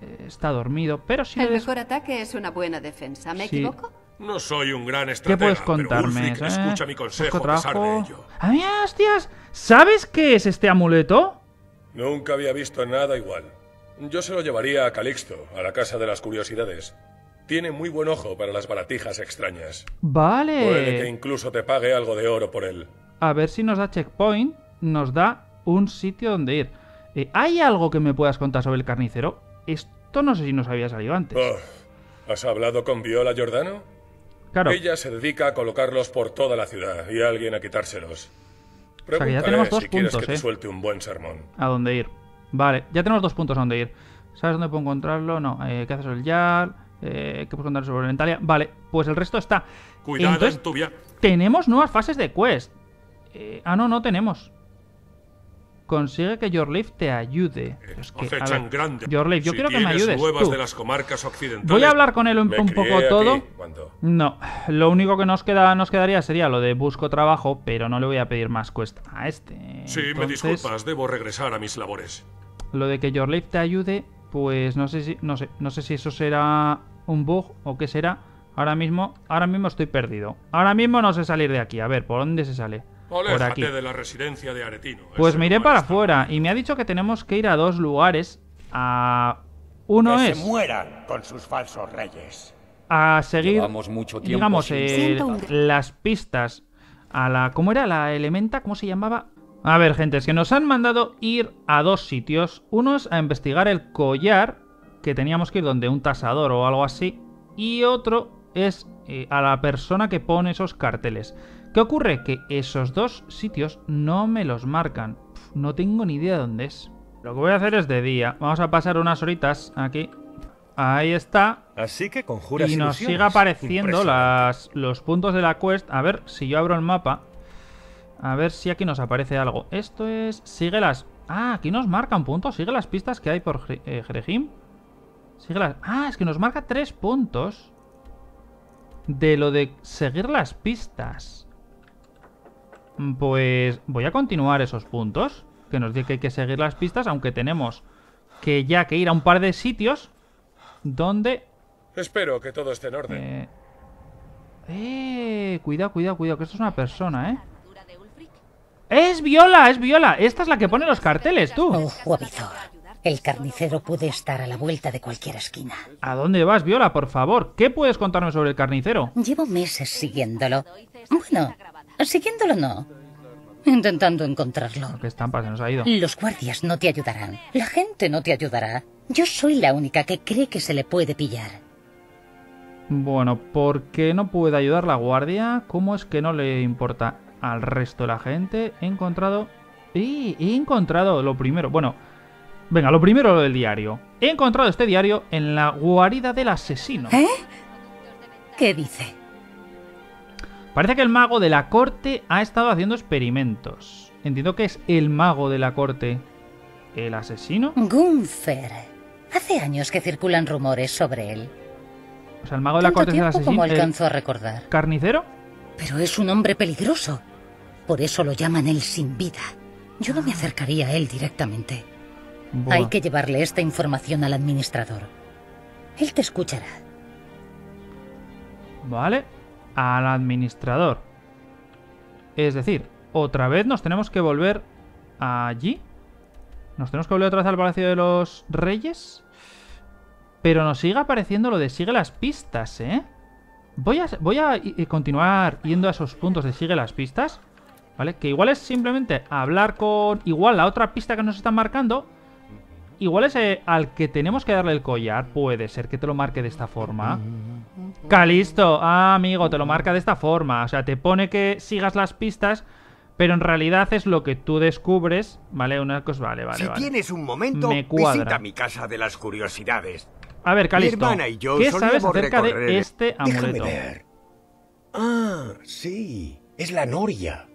Speaker 1: Eh, está dormido, pero si
Speaker 8: El mejor ataque es una buena defensa, ¿me equivoco?
Speaker 6: No soy un gran estratega,
Speaker 1: ¿Qué puedes contarme?
Speaker 6: Pero escucha mi consejo a pesar de ello.
Speaker 1: ¡Ay, hostias! ¿Sabes qué es este amuleto?
Speaker 6: Nunca había visto nada igual. Yo se lo llevaría a Calixto, a la Casa de las Curiosidades. Tiene muy buen ojo para las baratijas extrañas.
Speaker 1: Vale.
Speaker 6: Puede que incluso te pague algo de oro por él.
Speaker 1: A ver si nos da checkpoint, nos da un sitio donde ir. Eh, ¿Hay algo que me puedas contar sobre el carnicero? Esto no sé si nos había salido antes.
Speaker 6: Oh, ¿Has hablado con Viola Giordano?
Speaker 1: Claro.
Speaker 6: Ella se dedica a colocarlos por toda la ciudad y a alguien a quitárselos.
Speaker 1: o sea que ya tenemos dos
Speaker 6: si
Speaker 1: puntos,
Speaker 6: que te
Speaker 1: ¿eh?
Speaker 6: suelte un buen sermón.
Speaker 1: A dónde ir. Vale, ya tenemos dos puntos a dónde ir. ¿Sabes dónde puedo encontrarlo? No. Eh, ¿Qué haces sobre el Yar? Eh, ¿Qué puedo contar sobre Orientalia? Vale, pues el resto está.
Speaker 6: Cuidado Entonces, tu
Speaker 1: Tenemos nuevas fases de quest. Eh, ah, no, no tenemos. Consigue que Yorleif te ayude. Es que, Yorleif, yo quiero que me ayudes. Tú.
Speaker 6: De las comarcas occidentales,
Speaker 1: Voy a hablar con él un, poco todo. No, lo único que nos, queda, nos quedaría sería lo de busco trabajo, pero no le voy a pedir más quest a este.
Speaker 6: Sí, me disculpas, debo regresar a mis labores.
Speaker 1: Lo de que Yorleif te ayude, pues no sé si no sé, no sé si eso será un bug o qué será. Ahora mismo, ahora mismo estoy perdido. Ahora mismo no sé salir de aquí. A ver, ¿por dónde se sale?
Speaker 6: Por aquí. de la residencia de Aretino.
Speaker 1: Pues me iré para afuera y me ha dicho que tenemos que ir a dos lugares. A uno
Speaker 3: que
Speaker 1: es
Speaker 3: se mueran con sus falsos reyes.
Speaker 1: A seguir,
Speaker 9: mucho tiempo
Speaker 1: digamos, eh, las pistas a la ¿cómo era la elementa? ¿Cómo se llamaba? A ver, gente, es que nos han mandado ir a dos sitios. Uno es a investigar el collar, que teníamos que ir donde un tasador o algo así. Y otro es eh, a la persona que pone esos carteles. ¿Qué ocurre? Que esos dos sitios no me los marcan. no tengo ni idea de dónde es. Lo que voy a hacer es de día. Vamos a pasar unas horitas aquí. Ahí está.
Speaker 5: Así que conjuras
Speaker 1: Y nos sigue apareciendo las, los puntos de la quest. A ver si yo abro el mapa. A ver si aquí nos aparece algo. Esto es... Sigue las... Ah, aquí nos marca un punto. Sigue las pistas que hay por eh, Jerejim. Sigue las... Ah, es que nos marca tres puntos. De lo de seguir las pistas. Pues voy a continuar esos puntos. Que nos dice que hay que seguir las pistas, aunque tenemos que ya que ir a un par de sitios donde...
Speaker 6: Espero que todo esté en orden.
Speaker 1: Eh, eh cuidado, cuidado, cuidado, que esto es una persona, ¿eh? ¡Es Viola! ¡Es Viola! Esta es la que pone los carteles, tú.
Speaker 2: Oh,
Speaker 9: El carnicero puede estar a la vuelta de cualquier esquina.
Speaker 1: ¿A dónde vas, Viola, por favor? ¿Qué puedes contarme sobre el carnicero?
Speaker 9: Llevo meses siguiéndolo. Bueno, siguiéndolo no. Intentando encontrarlo.
Speaker 1: ¿Qué estampa se nos ha ido?
Speaker 9: Los guardias no te ayudarán. La gente no te ayudará. Yo soy la única que cree que se le puede pillar.
Speaker 1: Bueno, ¿por qué no puede ayudar la guardia? ¿Cómo es que no le importa al resto de la gente? He encontrado... ¡Y! He encontrado lo primero... Bueno, venga, lo primero lo del diario. He encontrado este diario en la guarida del asesino.
Speaker 9: ¿Eh? ¿Qué dice?
Speaker 1: Parece que el mago de la corte ha estado haciendo experimentos. Entiendo que es el mago de la corte. ¿El asesino?
Speaker 9: Gunther. Hace años que circulan rumores sobre él.
Speaker 1: O sea, el mago de la corte es el asesino.
Speaker 9: como
Speaker 1: ¿El
Speaker 9: alcanzo a recordar.
Speaker 1: carnicero?
Speaker 9: Pero es un hombre peligroso. Por eso lo llaman el sin vida. Yo no me acercaría a él directamente.
Speaker 1: Buah.
Speaker 9: Hay que llevarle esta información al administrador. Él te escuchará.
Speaker 1: Vale. Al administrador. Es decir, otra vez nos tenemos que volver allí. Nos tenemos que volver otra vez al Palacio de los Reyes. Pero nos sigue apareciendo lo de sigue las pistas, ¿eh? Voy a, voy a continuar yendo a esos puntos de sigue las pistas. ¿Vale? Que igual es simplemente hablar con... Igual la otra pista que nos están marcando. Igual es eh, al que tenemos que darle el collar. Puede ser que te lo marque de esta forma. Calisto, ah, amigo, te lo marca de esta forma. O sea, te pone que sigas las pistas, pero en realidad es lo que tú descubres. Vale, una cosa, vale, vale,
Speaker 3: si
Speaker 1: vale.
Speaker 3: tienes un momento,
Speaker 1: Me cuadra.
Speaker 3: visita mi casa de las curiosidades.
Speaker 1: A ver, Calisto,
Speaker 3: Mi hermana y yo
Speaker 1: ¿qué sabes acerca de este
Speaker 3: Déjame
Speaker 1: amuleto?
Speaker 3: ver. Ah, sí, es la noria.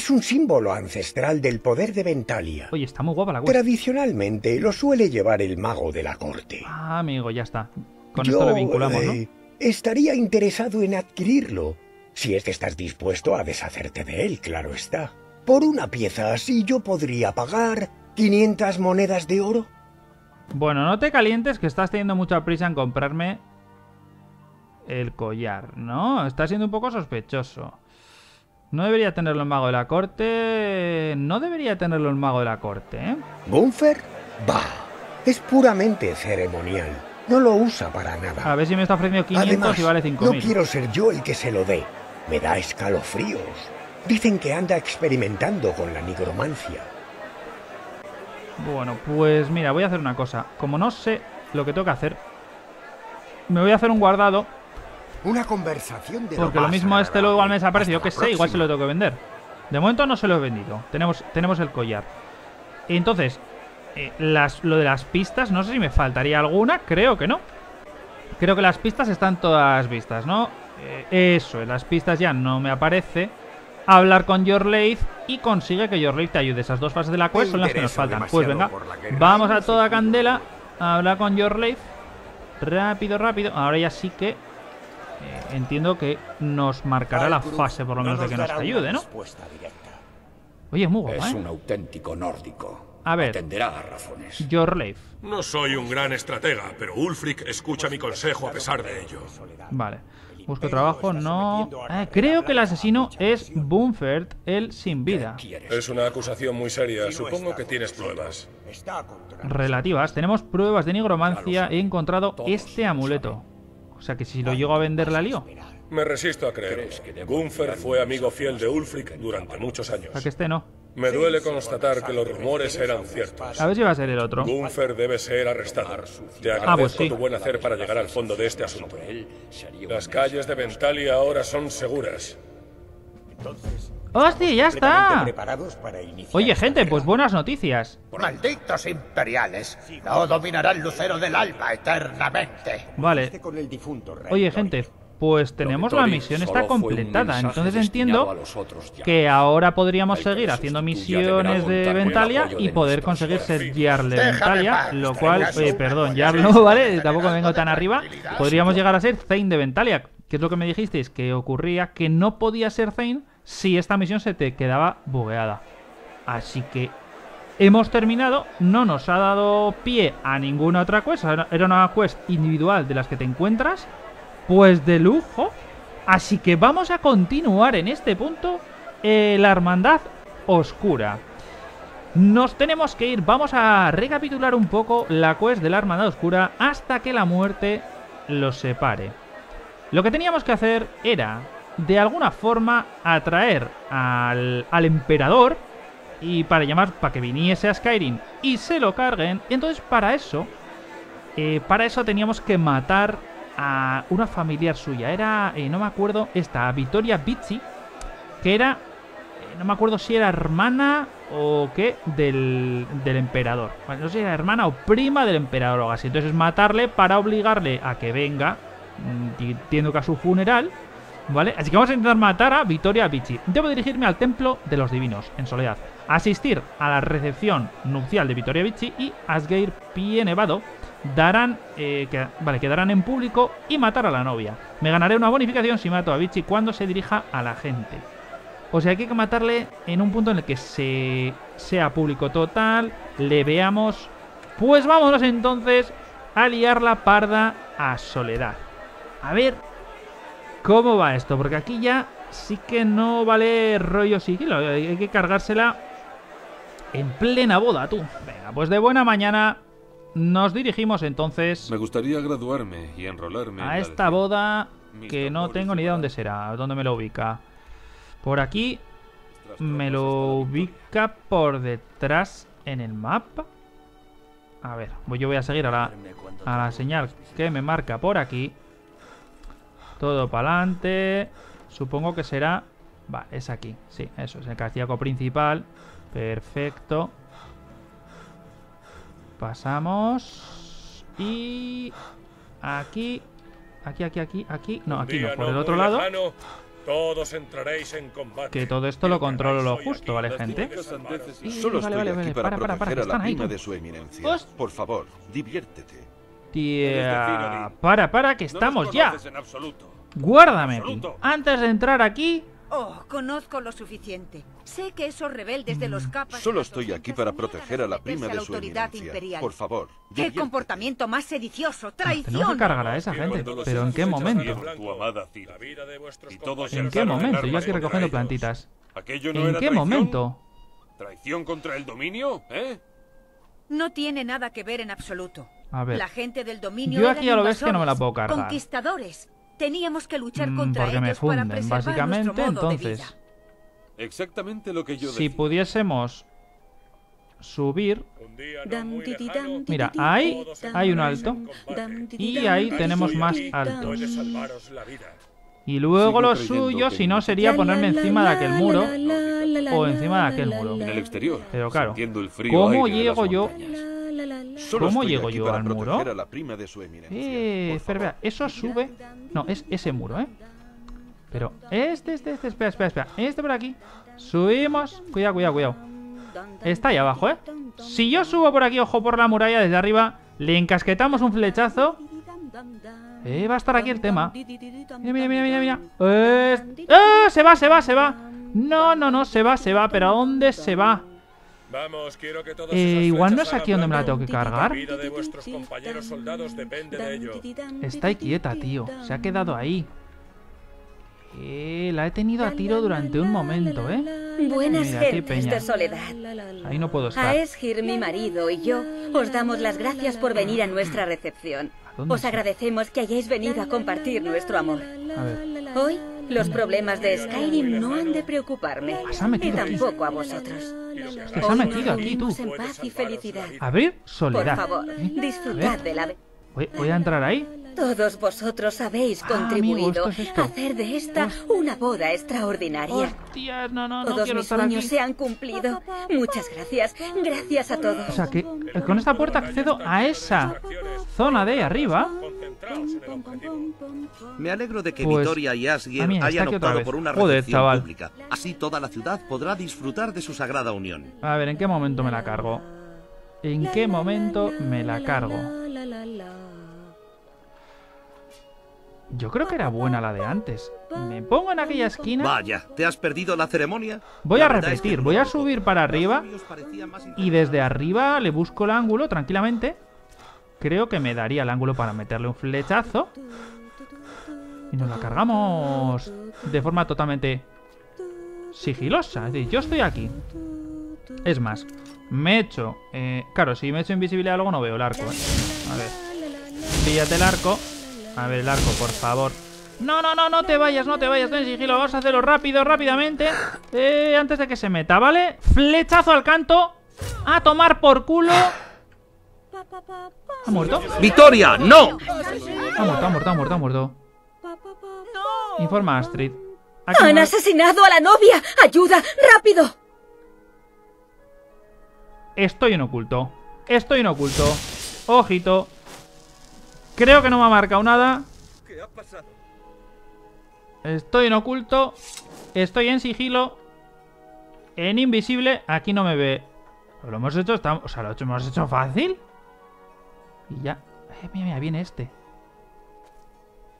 Speaker 3: Es un símbolo ancestral del poder de Ventalia.
Speaker 1: Oye, está muy guapa la web.
Speaker 3: Tradicionalmente lo suele llevar el mago de la corte.
Speaker 1: Ah, amigo, ya está. Con
Speaker 3: Yo,
Speaker 1: esto lo vinculamos, ¿no?
Speaker 3: eh, estaría interesado en adquirirlo. Si es que estás dispuesto a deshacerte de él, claro está. Por una pieza así yo podría pagar 500 monedas de oro.
Speaker 1: Bueno, no te calientes que estás teniendo mucha prisa en comprarme el collar, ¿no? Está siendo un poco sospechoso. No debería tenerlo el mago de la corte. No debería tenerlo el mago de la corte, ¿eh?
Speaker 3: ¿Gunfer? Bah, es puramente ceremonial. No lo usa para nada.
Speaker 1: A ver si me está ofreciendo 500
Speaker 3: Además,
Speaker 1: y vale
Speaker 3: no
Speaker 1: 5000.
Speaker 3: quiero ser yo el que se lo dé. Me da escalofríos. Dicen que anda experimentando con la nigromancia.
Speaker 1: Bueno, pues mira, voy a hacer una cosa. Como no sé lo que tengo que hacer, me voy a hacer un guardado.
Speaker 3: Una conversación de
Speaker 1: Porque lo mismo a este luego igual me desaparece. Yo que sé, igual se lo tengo que vender. De momento no se lo he vendido. Tenemos, tenemos el collar. Entonces, eh, las, lo de las pistas, no sé si me faltaría alguna. Creo que no. Creo que las pistas están todas vistas, ¿no? Eh, eso, en las pistas ya no me aparece. Hablar con Yorleith y consigue que Yorleith te ayude. Esas dos fases de la quest son las que nos faltan. Pues venga, vamos a toda candela a hablar con Yorleith. Rápido, rápido. Ahora ya sí que eh, entiendo que nos marcará la fase, por lo
Speaker 3: no
Speaker 1: menos, de que nos ayude, ¿no? Oye, es muy guapa,
Speaker 10: Es
Speaker 1: ¿eh?
Speaker 10: un auténtico nórdico.
Speaker 1: A ver.
Speaker 10: Atenderá a razones.
Speaker 1: Yorleith.
Speaker 6: No soy un gran estratega, pero Ulfric escucha mi consejo a pesar de ello.
Speaker 1: Vale. Busco trabajo, no. Eh, creo que el asesino es Boomfert, el sin vida.
Speaker 6: Es una acusación muy seria. Supongo que tienes pruebas.
Speaker 1: Relativas. Tenemos pruebas de nigromancia. He encontrado este amuleto. O sea que si lo llego a vender, la lío.
Speaker 6: Me resisto a creerlo. Gunther fue amigo fiel de Ulfric durante muchos años.
Speaker 1: Para que este no.
Speaker 6: Me duele constatar que los rumores eran ciertos.
Speaker 1: A ver si va a ser el otro.
Speaker 6: Gunther debe ser arrestado. Te
Speaker 1: Ah, pues
Speaker 6: agradezco
Speaker 1: sí.
Speaker 6: tu buen hacer para llegar al fondo de este asunto. Las calles de Ventalia ahora son seguras.
Speaker 1: ¡Hostia, ya está!
Speaker 3: preparados para iniciar
Speaker 1: Oye, gente,
Speaker 3: guerra.
Speaker 1: pues buenas noticias.
Speaker 11: Malditos imperiales, no dominarán el lucero del alba eternamente.
Speaker 1: Vale.
Speaker 3: rey
Speaker 1: Oye, gente, pues tenemos la misión está completada. Entonces entiendo
Speaker 10: ya.
Speaker 1: que ahora podríamos seguir haciendo misiones de Ventalia y
Speaker 10: de
Speaker 1: poder conseguir ser. Jarl de Ventalia, lo cual, oye,
Speaker 11: una
Speaker 1: perdón, Jarl
Speaker 11: de
Speaker 1: no, ¿vale? Tampoco vengo tan arriba. Podríamos llegar a ser Zane de Ventalia, que es lo que me dijisteis, que ocurría que no podía ser Zane si esta misión se te quedaba bugueada. Así que hemos terminado, no nos ha dado pie a ninguna otra quest, era una quest individual de las que te encuentras, pues de lujo. Así que vamos a continuar en este punto eh, la hermandad oscura. Nos tenemos que ir, vamos a recapitular un poco la quest de la Hermandad Oscura hasta que la muerte los separe. Lo que teníamos que hacer era, de alguna forma, atraer al, al emperador y para llamar, para que viniese a Skyrim y se lo carguen. Entonces, para eso, eh, para eso teníamos que matar a una familiar suya. Era, eh, no me acuerdo, esta, Victoria Bizzi, que era, eh, no me acuerdo si era hermana o qué, del, del emperador. No sé si era hermana o prima del emperador o algo así. Entonces, matarle para obligarle a que venga, entiendo que a su funeral. ¿Vale? Así que vamos a intentar matar a Victoria Vichy. Debo dirigirme al Templo de los Divinos, en Soledad. Asistir a la recepción nupcial de Victoria Vichy y Asgeir Pie Nevado darán, eh, vale, quedarán en público y matar a la novia. Me ganaré una bonificación si mato a Vichy cuando se dirija a la gente. O sea, que hay que matarle en un punto en el que se sea público total, le veamos. Pues vámonos entonces a liar la parda a Soledad. A ver cómo va esto, porque aquí ya sí que no vale rollo sigilo, hay que cargársela en plena boda, tú. Venga, pues de buena mañana nos dirigimos entonces
Speaker 12: Me gustaría graduarme y enrolarme. en
Speaker 1: a esta
Speaker 12: de-
Speaker 1: boda que no tengo ni idea dónde será, dónde me lo ubica. Por aquí me lo ubica por detrás en el mapa. A ver, pues yo voy a seguir a la, a la señal que me marca por aquí. Todo para adelante. Supongo que será... Va, es aquí. Sí, eso es el castillo principal. Perfecto. Pasamos. Y... Aquí... Aquí, aquí, aquí, aquí. No, aquí no, por el otro lado.
Speaker 6: todos entraréis en combate.
Speaker 1: Que todo esto lo controlo lo justo, ¿vale, gente?
Speaker 12: Solo
Speaker 1: vale, vale,
Speaker 12: aquí
Speaker 1: vale.
Speaker 12: para,
Speaker 1: Para, para, para,
Speaker 12: proteger
Speaker 1: que
Speaker 12: a la
Speaker 1: están ahí,
Speaker 12: prima
Speaker 1: tú.
Speaker 12: de su eminencia.
Speaker 1: Host-
Speaker 12: Por favor, diviértete.
Speaker 1: Tía, para, para, que estamos ya.
Speaker 12: en absoluto.
Speaker 1: Guárdame aquí. Antes de entrar aquí,
Speaker 13: Oh, conozco lo suficiente. Sé que esos rebeldes de los capas...
Speaker 12: Solo estoy aquí para proteger a la prima de su
Speaker 13: autoridad imperial.
Speaker 12: Por favor,
Speaker 13: ¡Qué comportamiento más sedicioso!
Speaker 1: tenemos que
Speaker 13: ¡Traición!
Speaker 1: cargar a esa gente. Pero ¿en qué momento? ¿En qué momento? Yo aquí recogiendo plantitas.
Speaker 12: ¿Aquello no
Speaker 1: ¿En
Speaker 12: era
Speaker 1: qué
Speaker 12: traición?
Speaker 1: momento?
Speaker 12: ¿Traición contra el dominio? ¿Eh?
Speaker 13: No tiene nada que ver en absoluto.
Speaker 1: A ver.
Speaker 13: La gente del dominio
Speaker 1: Yo aquí a lo bestia no me la puedo cargar.
Speaker 13: Conquistadores. Teníamos que luchar
Speaker 1: Mm,
Speaker 13: contra
Speaker 1: porque me
Speaker 13: ellos para
Speaker 1: funden,
Speaker 13: preservar
Speaker 1: básicamente,
Speaker 13: nuestro modo de
Speaker 1: entonces.
Speaker 13: vida.
Speaker 12: Exactamente lo que yo
Speaker 1: Si
Speaker 12: decía.
Speaker 1: pudiésemos subir... Mira, ahí hay un alto. Y ahí tenemos más altos. Y luego lo suyo,
Speaker 12: que
Speaker 1: si no, sería ponerme encima de aquel muro. O encima de aquel muro.
Speaker 12: En el exterior.
Speaker 1: Pero claro,
Speaker 12: sintiendo el frío
Speaker 1: ¿cómo llego yo? ¿Cómo llego yo al muro?
Speaker 12: a la prima de su eminencia.
Speaker 1: Eh, espera, espera, eso sube. No, es ese muro, ¿eh? Pero este, este, este, espera, espera, espera. Este por aquí. Subimos. Cuidado, cuidado, cuidado. Está ahí abajo, ¿eh? Si yo subo por aquí, ojo por la muralla desde arriba, le encasquetamos un flechazo. Eh, va a estar aquí el tema. Mira, mira, mira, mira, mira. Eh, ¡Ah! Se va, se va, se va. No, no, no, se va, se va. Pero ¿a dónde se va?
Speaker 6: Vamos, quiero que todas
Speaker 1: Eh, igual no es aquí donde me la tengo que cargar.
Speaker 6: La vida de vuestros compañeros soldados depende de ello.
Speaker 1: Está ahí quieta, tío. Se ha quedado ahí. Eh, la he tenido a tiro durante un momento, ¿eh?
Speaker 14: Buenas
Speaker 1: Mira,
Speaker 14: gentes de soledad.
Speaker 1: Ahí no puedo
Speaker 14: A
Speaker 1: estar.
Speaker 14: Esgir, mi marido, y yo os damos las gracias por venir a nuestra recepción. Os agradecemos que hayáis venido a compartir nuestro amor.
Speaker 1: A ver.
Speaker 14: Hoy, los problemas de Skyrim no han de preocuparme. Y tampoco a vosotros.
Speaker 1: se ha metido aquí, tú.
Speaker 14: en paz y felicidad.
Speaker 1: Abrir
Speaker 14: Por
Speaker 1: soledad.
Speaker 14: favor,
Speaker 1: ¿Eh?
Speaker 14: disfrutad
Speaker 1: A ver.
Speaker 14: de la...
Speaker 1: Voy a entrar ahí.
Speaker 14: Todos vosotros habéis
Speaker 1: Ah,
Speaker 14: contribuido
Speaker 1: esto es esto.
Speaker 14: a hacer de esta una boda extraordinaria.
Speaker 1: Hostias, no, no, no
Speaker 14: Todos mis sueños
Speaker 1: aquí.
Speaker 14: se han cumplido. Muchas gracias. Gracias a todos.
Speaker 1: O sea que eh, con esta puerta accedo a esa zona de ahí arriba.
Speaker 15: Me alegro de que
Speaker 1: Pues,
Speaker 15: Vitoria y Asgier hayan optado por una recepción pública. Así toda la ciudad podrá disfrutar de su sagrada unión.
Speaker 1: A ver, ¿en qué momento me la cargo? ¿En qué momento me la cargo? Yo creo que era buena la de antes. Me pongo en aquella esquina.
Speaker 15: Vaya, ¿te has perdido la ceremonia?
Speaker 1: Voy
Speaker 15: La
Speaker 1: a
Speaker 15: verdad es que
Speaker 1: repetir, voy a subir para arriba y desde arriba le busco el ángulo tranquilamente. Creo que me daría el ángulo para meterle un flechazo. Y nos la cargamos de forma totalmente sigilosa. Es decir, yo estoy aquí. Es más, Me echo... Eh, claro, si me echo invisibilidad luego no veo el arco, ¿eh? A ver. Píllate el arco. A ver, el arco, por favor. No, no, no, no te vayas, no te vayas, ten sigilo. Vamos a hacerlo rápido, rápidamente. Eh, antes de que se meta, ¿vale? Flechazo al canto. A tomar por culo. ¿Ha muerto?
Speaker 15: ¡Victoria! ¡No!
Speaker 1: Ha muerto, ha muerto, ha muerto, ha muerto. Informa a Astrid. Aquí
Speaker 14: ¡Han asesinado a la novia! ¡Ayuda! ¡Rápido!
Speaker 1: Estoy en oculto. Estoy en oculto. Ojito. Creo que no me ha marcado nada.
Speaker 12: ¿Qué ha pasado?
Speaker 1: Estoy en oculto. Estoy en sigilo. En invisible. Aquí no me ve. Lo hemos hecho. está- O sea, lo hemos hecho fácil. Y ya. Eh, mira, mira, viene este.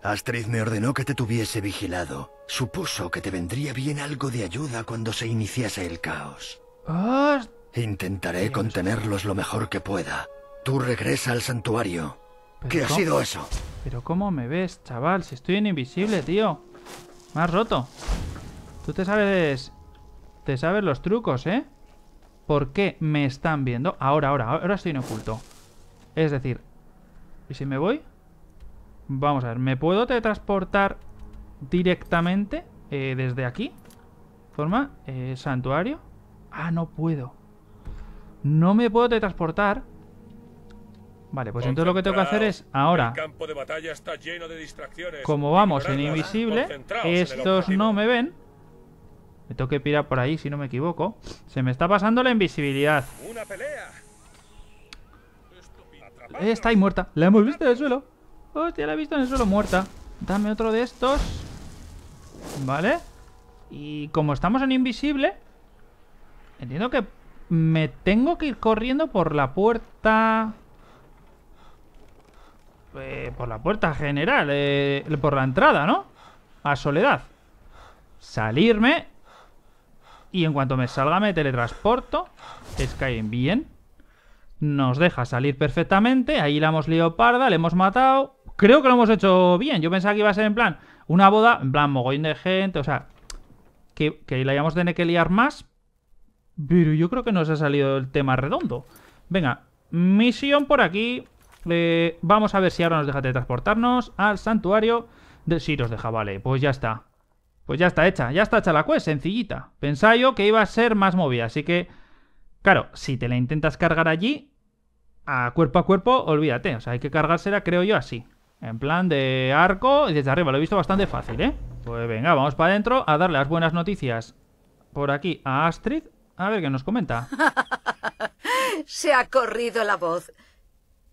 Speaker 16: Astrid me ordenó que te tuviese vigilado. Supuso que te vendría bien algo de ayuda cuando se iniciase el caos.
Speaker 1: ¡Host-
Speaker 16: Intentaré contenerlos lo mejor que pueda. Tú regresa al santuario. ¿Qué ha sido eso?
Speaker 1: Pero ¿cómo me ves, chaval? Si estoy en invisible, tío. Me has roto. Tú te sabes... Te sabes los trucos, ¿eh? ¿Por qué me están viendo? Ahora, ahora, ahora estoy en oculto. Es decir... ¿Y si me voy? Vamos a ver, ¿me puedo teletransportar directamente eh, desde aquí? ¿Forma? Eh, ¿Santuario? Ah, no puedo. No me puedo teletransportar. Vale, pues entonces lo que tengo que hacer es ahora...
Speaker 6: El campo de batalla está lleno de distracciones.
Speaker 1: Como vamos en invisible,
Speaker 6: en
Speaker 1: estos no me ven. Me tengo que pirar por ahí, si no me equivoco. Se me está pasando la invisibilidad.
Speaker 6: Una pelea.
Speaker 1: Eh, está ahí muerta. La hemos visto en el suelo. Hostia, la he visto en el suelo muerta. Dame otro de estos. Vale. Y como estamos en invisible, entiendo que me tengo que ir corriendo por la puerta... Eh, por la puerta general, eh, por la entrada, ¿no? A Soledad. Salirme. Y en cuanto me salga me teletransporto. Skyrim bien. Nos deja salir perfectamente. Ahí la hemos liado parda, le hemos matado. Creo que lo hemos hecho bien. Yo pensaba que iba a ser en plan una boda, en plan mogollón de gente, o sea, que, que la íbamos a tener que liar más. Pero yo creo que nos ha salido el tema redondo. Venga, misión por aquí. Eh, vamos a ver si ahora nos deja teletransportarnos al santuario. De... Sí, nos deja, vale, pues ya está. Pues ya está hecha, ya está hecha la quest, sencillita. Pensaba yo que iba a ser más movida, así que... Claro, si te la intentas cargar allí, a cuerpo a cuerpo, olvídate. O sea, hay que cargársela, creo yo, así. En plan de arco y desde arriba. Lo he visto bastante fácil, ¿eh? Pues venga, vamos para adentro a darle las buenas noticias por aquí a Astrid. A ver qué nos comenta.
Speaker 13: Se ha corrido la voz.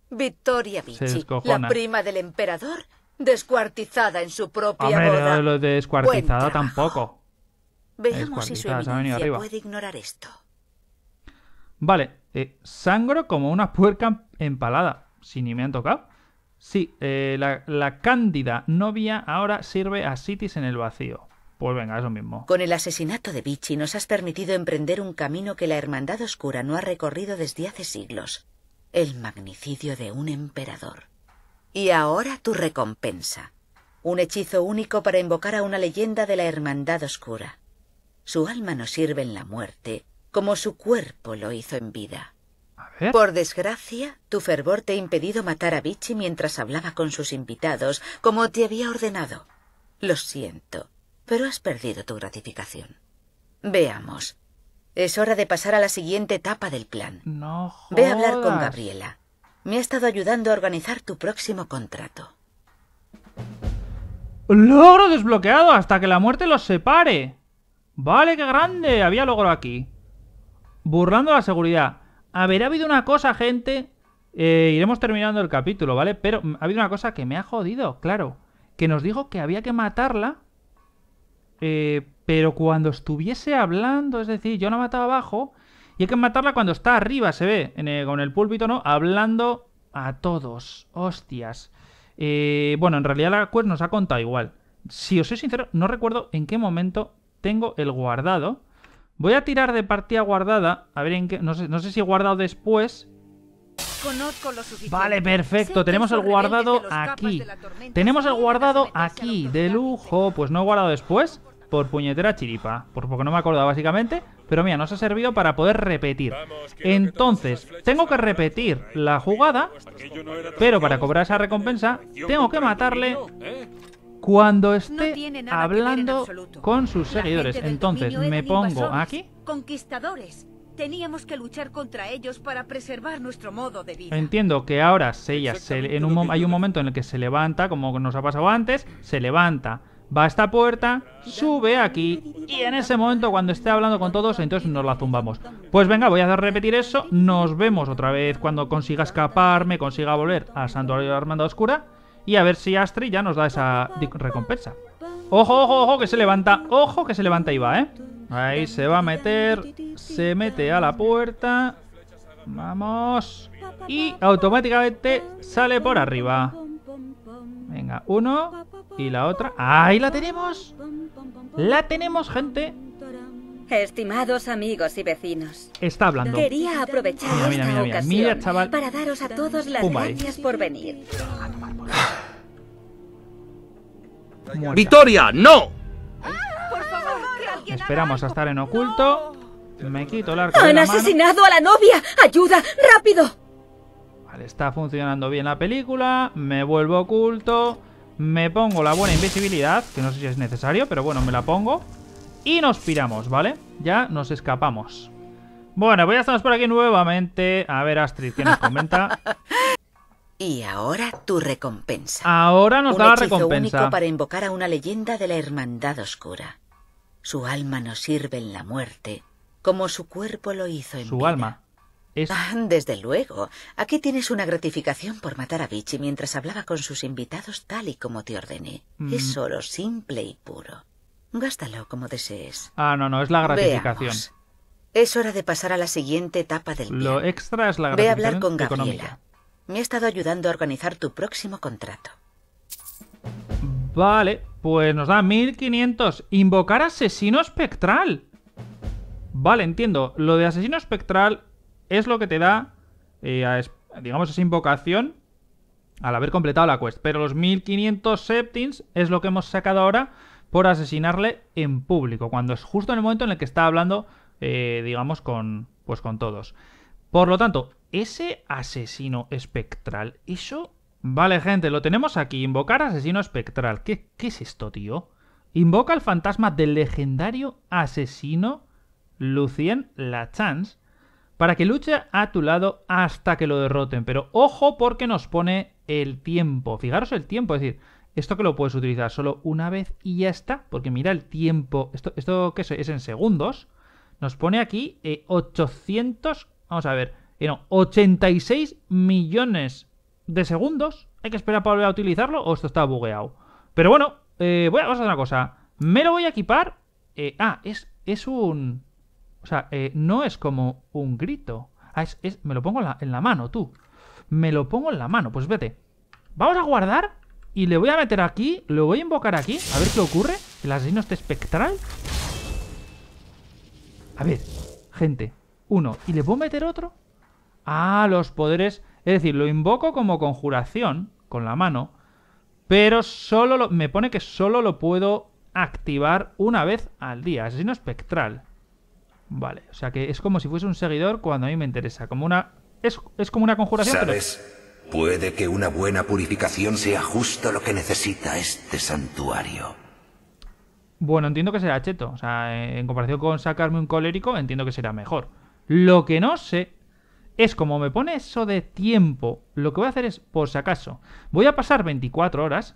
Speaker 13: Victoria Vichy, la prima del emperador, descuartizada en su propia
Speaker 1: Hombre,
Speaker 13: boda.
Speaker 1: lo de descuartizada tampoco.
Speaker 13: Veamos si su eminencia puede ignorar esto.
Speaker 1: Vale, eh, sangro como una puerca empalada. Si ni me han tocado. Sí, eh, la, la cándida novia ahora sirve a Cities en el vacío. Pues venga, eso mismo.
Speaker 4: Con el asesinato de Vichy nos has permitido emprender un camino que la Hermandad Oscura no ha recorrido desde hace siglos. El magnicidio de un emperador. Y ahora tu recompensa. Un hechizo único para invocar a una leyenda de la Hermandad Oscura. Su alma nos sirve en la muerte, como su cuerpo lo hizo en vida.
Speaker 1: ver.
Speaker 4: Por desgracia, tu fervor te ha impedido matar a Vichy mientras hablaba con sus invitados, como te había ordenado. Lo siento, pero has perdido tu gratificación. Veamos. Es hora de pasar a la siguiente etapa del plan.
Speaker 1: No
Speaker 4: Ve a hablar con. Gabriela. Me ha estado ayudando a organizar tu próximo contrato.
Speaker 1: Logro desbloqueado hasta que la muerte los separe. Vale, qué grande. Había logro aquí. Burlando la seguridad. Haber habido una cosa, gente. Eh, iremos terminando el capítulo, ¿vale? Pero mm, ha habido una cosa que me ha jodido, claro. Que nos dijo que había que matarla. eh, pero cuando estuviese hablando, es decir, yo la mataba abajo. Y hay que matarla cuando está arriba, se ve. en el- con el púlpito, ¿no? Hablando a todos. Hostias. Eh, bueno, en realidad la quest nos ha contado igual. Si os soy sincero, no recuerdo en qué momento tengo el guardado. Voy a tirar de partida guardada. A ver en qué. No sé, no sé si he guardado después.
Speaker 13: Conozco lo suficiente.
Speaker 1: Vale, perfecto. Tenemos el guardado aquí. Tenemos el guardado aquí. De lujo. Pues no he guardado después. Por puñetera chiripa. Por porque no me acordaba básicamente. pero mira, nos ha servido para poder repetir. Entonces, tengo que repetir la jugada, pero para cobrar esa recompensa, tengo que matarle cuando esté hablando con sus seguidores. Entonces, me pongo aquí.
Speaker 13: Conquistadores. Teníamos que luchar contra ellos para preservar nuestro modo de vida.
Speaker 1: Entiendo que ahora se, en un, hay un momento en el que se levanta, como nos ha pasado antes, se levanta, va a esta puerta, sube aquí y en ese momento cuando esté hablando con todos, entonces nos la zumbamos. Pues venga, voy a repetir eso, nos vemos otra vez cuando consiga escaparme, consiga volver al Santuario de la Hermandad Oscura y a ver si Astrid ya nos da esa recompensa. Ojo, ojo, ojo, que se levanta, ojo que se levanta y va, ¿eh? Ahí se va a meter. Se mete a la puerta. Vamos. Y automáticamente sale por arriba. Venga, uno. Y la otra. ¡Ahí la tenemos! ¡La tenemos, gente!
Speaker 14: Estimados amigos y vecinos.
Speaker 1: Está hablando.
Speaker 14: Quería aprovechar esta ocasión para daros a todos las gracias por venir.
Speaker 15: ¡Victoria! ¡No!
Speaker 1: Esperamos a estar en oculto. Me quito el arco.
Speaker 14: ¡Han asesinado a la novia! ¡Ayuda! ¡Rápido!
Speaker 1: Vale, está funcionando bien la película. Me vuelvo oculto. Me pongo la buena invisibilidad, que no sé si es necesario, pero bueno, me la pongo. Y nos piramos, ¿vale? Ya nos escapamos. Bueno, pues ya estamos por aquí nuevamente. A ver, Astrid, ¿qué nos comenta?
Speaker 17: Y ahora tu recompensa.
Speaker 1: Ahora nos da la recompensa.
Speaker 17: único para invocar a una leyenda de la Hermandad Oscura. Su alma nos sirve en la muerte, como su cuerpo lo hizo en
Speaker 1: Su alma. Es...
Speaker 17: Ah, desde luego. Aquí tienes una gratificación por matar a Vichy mientras hablaba con sus invitados tal y como te ordené. Mm. Es oro simple y puro. Gástalo como desees.
Speaker 1: Ah, no, no, es la gratificación.
Speaker 17: Es hora de pasar a la siguiente etapa del plan.
Speaker 1: Lo extra es la gratificación
Speaker 17: Ve a hablar con Gabriela. Me ha estado ayudando a organizar tu próximo contrato.
Speaker 1: Vale, pues nos da 1500. Invocar asesino espectral. Vale, entiendo. Lo de asesino espectral es lo que te da, eh, digamos, esa invocación al haber completado la quest. Pero los 1500 septins es lo que hemos sacado ahora por asesinarle en público. Cuando es justo en el momento en el que está hablando, eh, digamos, con, pues con todos. Por lo tanto, ese asesino espectral, eso Vale, gente, lo tenemos aquí. Invocar asesino espectral. ¿Qué, ¿Qué, es esto, tío? Invoca al fantasma del legendario asesino Lucien Lachance para que luche a tu lado hasta que lo derroten. Pero ojo porque nos pone el tiempo. Fijaros el tiempo, es decir, esto que lo puedes utilizar solo una vez y ya está. Porque mira el tiempo. Esto, esto que es, en segundos. Nos pone aquí 800... Eh, vamos a ver. Eh, no, 86 millones de segundos. ¿Hay que esperar para volver a utilizarlo o esto está bugueado? Pero bueno, eh, voy a, hacer una cosa. Me lo voy a equipar. Eh, ah, es, es un... O sea, eh, no es como un grito. Ah, es, me lo pongo en la, mano, tú. Me lo pongo en la mano. Pues vete. Vamos a guardar y le voy a meter aquí. Lo voy a invocar aquí. A ver qué ocurre. El asesino este espectral. A ver, gente. Uno. ¿Y le puedo meter otro? Ah, los poderes es decir, lo invoco como conjuración con la mano, pero solo me pone que solo lo puedo activar una vez al día. Asesino espectral. Vale, o sea que es como si fuese un seguidor cuando a mí me interesa. Como una. Es, como una conjuración.
Speaker 10: ¿Sabes? Puede que una buena purificación sea justo lo que necesita este santuario.
Speaker 1: Bueno, entiendo que será cheto. O sea, en comparación con sacarme un colérico, entiendo que será mejor. Lo que no sé es como me pone eso de tiempo, lo que voy a hacer es, por si acaso, voy a pasar 24 horas,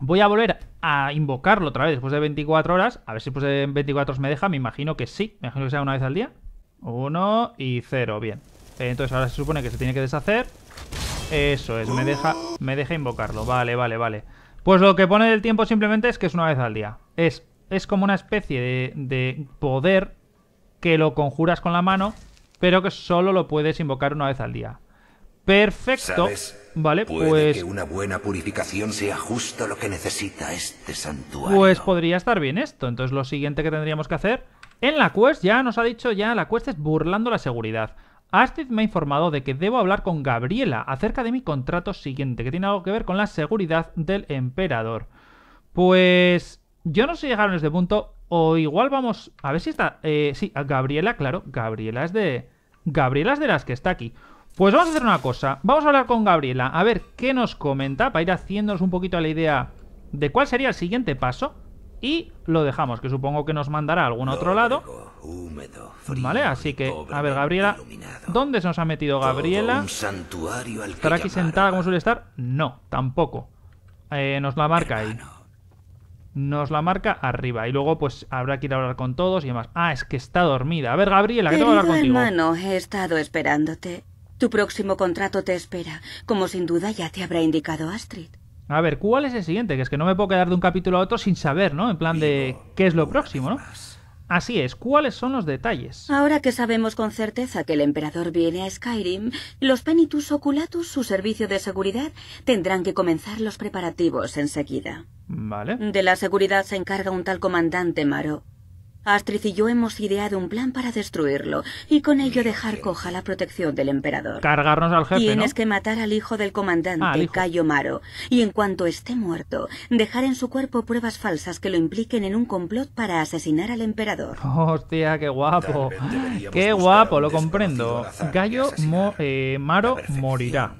Speaker 1: voy a volver a invocarlo otra vez después de 24 horas, a ver si después de 24 horas me deja, me imagino que sí, me imagino que sea una vez al día. Uno y cero, bien. Entonces ahora se supone que se tiene que deshacer. Eso es, me deja, me deja invocarlo, vale, vale, vale. Pues lo que pone del tiempo simplemente es que es una vez al día. Es, es como una especie de, de poder que lo conjuras con la mano pero que solo lo puedes invocar una vez al día. Perfecto. Vale,
Speaker 10: Puede
Speaker 1: pues...
Speaker 10: que una buena purificación sea justo lo que necesita este santuario.
Speaker 1: Pues podría estar bien esto. Entonces lo siguiente que tendríamos que hacer... En la quest ya nos ha dicho ya, la quest es burlando la seguridad. Astrid me ha informado de que debo hablar con Gabriela acerca de mi contrato siguiente, que tiene algo que ver con la seguridad del emperador. Pues yo no sé llegar a este punto. O igual vamos... A ver si está... Eh, sí, Gabriela, claro. Gabriela es de... Gabriela es de las que está aquí. Pues vamos a hacer una cosa. Vamos a hablar con Gabriela. A ver qué nos comenta para ir haciéndonos un poquito la idea de cuál sería el siguiente paso. Y lo dejamos, que supongo que nos mandará a algún otro lado. Vale, así que, a ver, Gabriela, ¿dónde se nos ha metido Gabriela? ¿Estará aquí sentada como suele estar? No, tampoco. Eh, nos la marca ahí. Nos la marca arriba. Y luego, pues, habrá que ir a hablar con todos y demás. Ah, es que está dormida. A ver, Gabriela, que tengo que hablar contigo.
Speaker 18: hermano, he estado esperándote. Tu próximo contrato te espera, como sin duda ya te habrá indicado Astrid.
Speaker 1: A ver, ¿cuál es el siguiente? Que es que no me puedo quedar de un capítulo a otro sin saber, ¿no? En plan de qué es lo próximo, ¿no? Así es, ¿cuáles son los detalles?
Speaker 18: Ahora que sabemos con certeza que el emperador viene a Skyrim, los Penitus Oculatus, su servicio de seguridad, tendrán que comenzar los preparativos enseguida.
Speaker 1: Vale.
Speaker 18: De la seguridad se encarga un tal comandante Maro. Astrid y yo hemos ideado un plan para destruirlo y con ello dejar coja la protección del emperador.
Speaker 1: Cargarnos al jefe, ¿no?
Speaker 18: Tienes que matar al hijo del comandante,
Speaker 1: Ah, hijo.
Speaker 18: Cayo Maro, y en cuanto esté muerto, dejar en su cuerpo pruebas falsas que lo impliquen en un complot para asesinar al emperador.
Speaker 1: Hostia, qué guapo. Qué guapo, lo comprendo. Gallo Mo- eh, Maro morirá.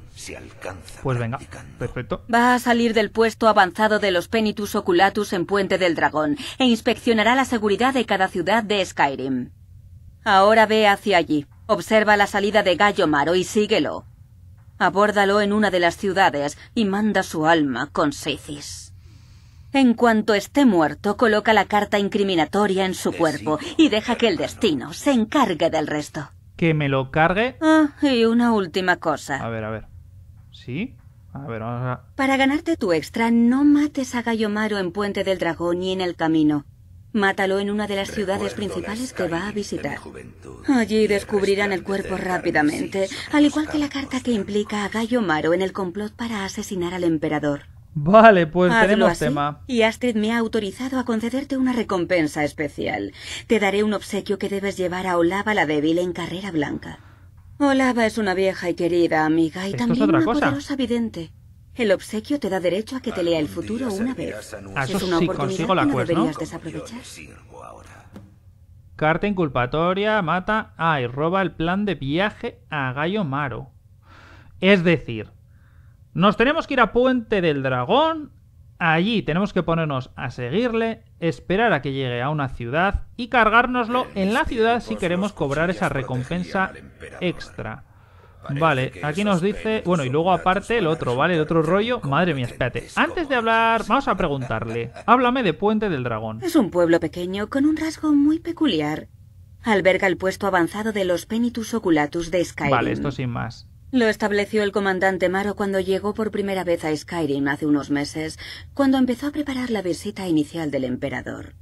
Speaker 1: Pues venga, perfecto.
Speaker 18: Va a salir del puesto avanzado de los Penitus Oculatus en Puente del Dragón e inspeccionará la seguridad de cada ciudad de Skyrim. Ahora ve hacia allí, observa la salida de Gallo Maro y síguelo. Abórdalo en una de las ciudades y manda su alma con Sithis. En cuanto esté muerto, coloca la carta incriminatoria en su cuerpo y deja que el destino se encargue del resto.
Speaker 1: Que me lo cargue.
Speaker 18: Ah, y una última cosa.
Speaker 1: A ver, a ver. ¿Sí? A ver, vamos a...
Speaker 18: Para ganarte tu extra, no mates a Gallomaro en Puente del Dragón ni en el camino. Mátalo en una de las ciudades principales que va a visitar. Allí descubrirán el cuerpo rápidamente, al igual que la carta que implica a Gallomaro en el complot para asesinar al emperador.
Speaker 1: Vale, pues
Speaker 18: Hazlo
Speaker 1: tenemos
Speaker 18: así,
Speaker 1: tema.
Speaker 18: Y Astrid me ha autorizado a concederte una recompensa especial. Te daré un obsequio que debes llevar a Olava la débil en carrera blanca. Olava es una vieja y querida amiga y
Speaker 1: Esto
Speaker 18: también
Speaker 1: otra
Speaker 18: una
Speaker 1: cosa.
Speaker 18: poderosa vidente. El obsequio te da derecho a que te lea el futuro una vez.
Speaker 1: Ah, eso
Speaker 18: es una
Speaker 1: sí,
Speaker 18: oportunidad
Speaker 1: consigo la
Speaker 18: que no
Speaker 1: quest, ¿no?
Speaker 18: deberías desaprovechar.
Speaker 1: Carta inculpatoria, mata... Ah, y roba el plan de viaje a Gallo Maro. Es decir, nos tenemos que ir a Puente del Dragón, allí tenemos que ponernos a seguirle, esperar a que llegue a una ciudad y cargárnoslo en la ciudad si queremos cobrar esa recompensa extra. Vale, aquí nos dice... Bueno, y luego aparte el otro, ¿vale? El otro rollo... Madre mía, espérate. Antes de hablar, vamos a preguntarle. Háblame de Puente del Dragón.
Speaker 18: Es un pueblo pequeño con un rasgo muy peculiar. Alberga el puesto avanzado de los Penitus Oculatus de Skyrim.
Speaker 1: Vale, esto sin más.
Speaker 18: Lo estableció el comandante Maro cuando llegó por primera vez a Skyrim hace unos meses, cuando empezó a preparar la visita inicial del emperador.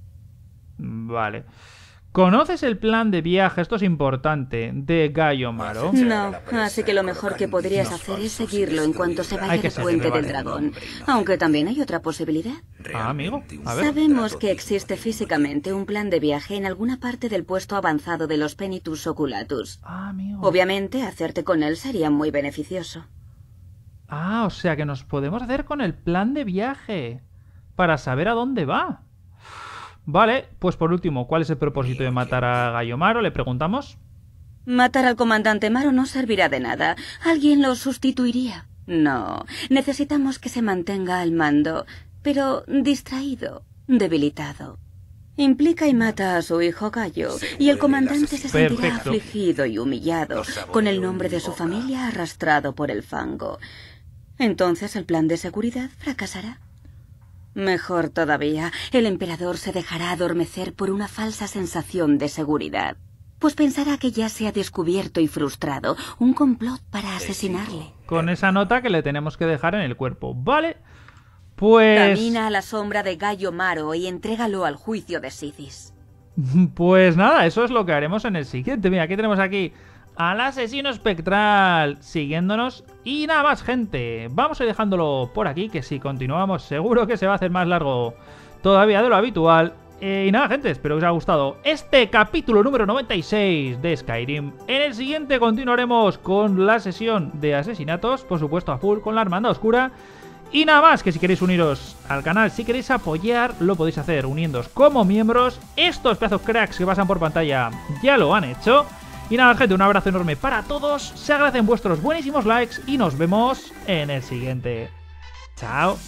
Speaker 1: Vale. ¿Conoces el plan de viaje, esto es importante, de Gallo Maro?
Speaker 18: No, así que lo mejor que podrías hacer es seguirlo en cuanto se vaya del puente del dragón. Aunque también hay otra posibilidad.
Speaker 1: Ah, amigo. A ver.
Speaker 18: Sabemos que existe físicamente un plan de viaje en alguna parte del puesto avanzado de los Penitus Oculatus.
Speaker 1: Ah, amigo.
Speaker 18: Obviamente, hacerte con él sería muy beneficioso.
Speaker 1: Ah, o sea que nos podemos hacer con el plan de viaje. Para saber a dónde va. Vale, pues por último, ¿cuál es el propósito de matar a Gallo Maro? Le preguntamos.
Speaker 18: Matar al comandante Maro no servirá de nada. Alguien lo sustituiría. No, necesitamos que se mantenga al mando, pero distraído, debilitado. Implica y mata a su hijo Gallo, y el comandante se sentirá
Speaker 1: Perfecto.
Speaker 18: afligido y humillado, con el nombre de su familia arrastrado por el fango. Entonces el plan de seguridad fracasará. Mejor todavía, el emperador se dejará adormecer por una falsa sensación de seguridad, pues pensará que ya se ha descubierto y frustrado un complot para asesinarle.
Speaker 1: Con esa nota que le tenemos que dejar en el cuerpo. Vale. Pues...
Speaker 18: Camina a la sombra de Gallo Maro y entrégalo al juicio de Sithis.
Speaker 1: Pues nada, eso es lo que haremos en el siguiente. Mira, aquí tenemos aquí al asesino espectral siguiéndonos. Y nada más, gente. Vamos a ir dejándolo por aquí, que si continuamos seguro que se va a hacer más largo todavía de lo habitual. Eh, y nada, gente, espero que os haya gustado este capítulo número 96 de Skyrim. En el siguiente continuaremos con la sesión de asesinatos, por supuesto a full con la Hermandad Oscura. Y nada más, que si queréis uniros al canal, si queréis apoyar, lo podéis hacer uniéndos como miembros. Estos pedazos cracks que pasan por pantalla ya lo han hecho. Y nada, gente, un abrazo enorme para todos. Se agradecen vuestros buenísimos likes y nos vemos en el siguiente. Chao.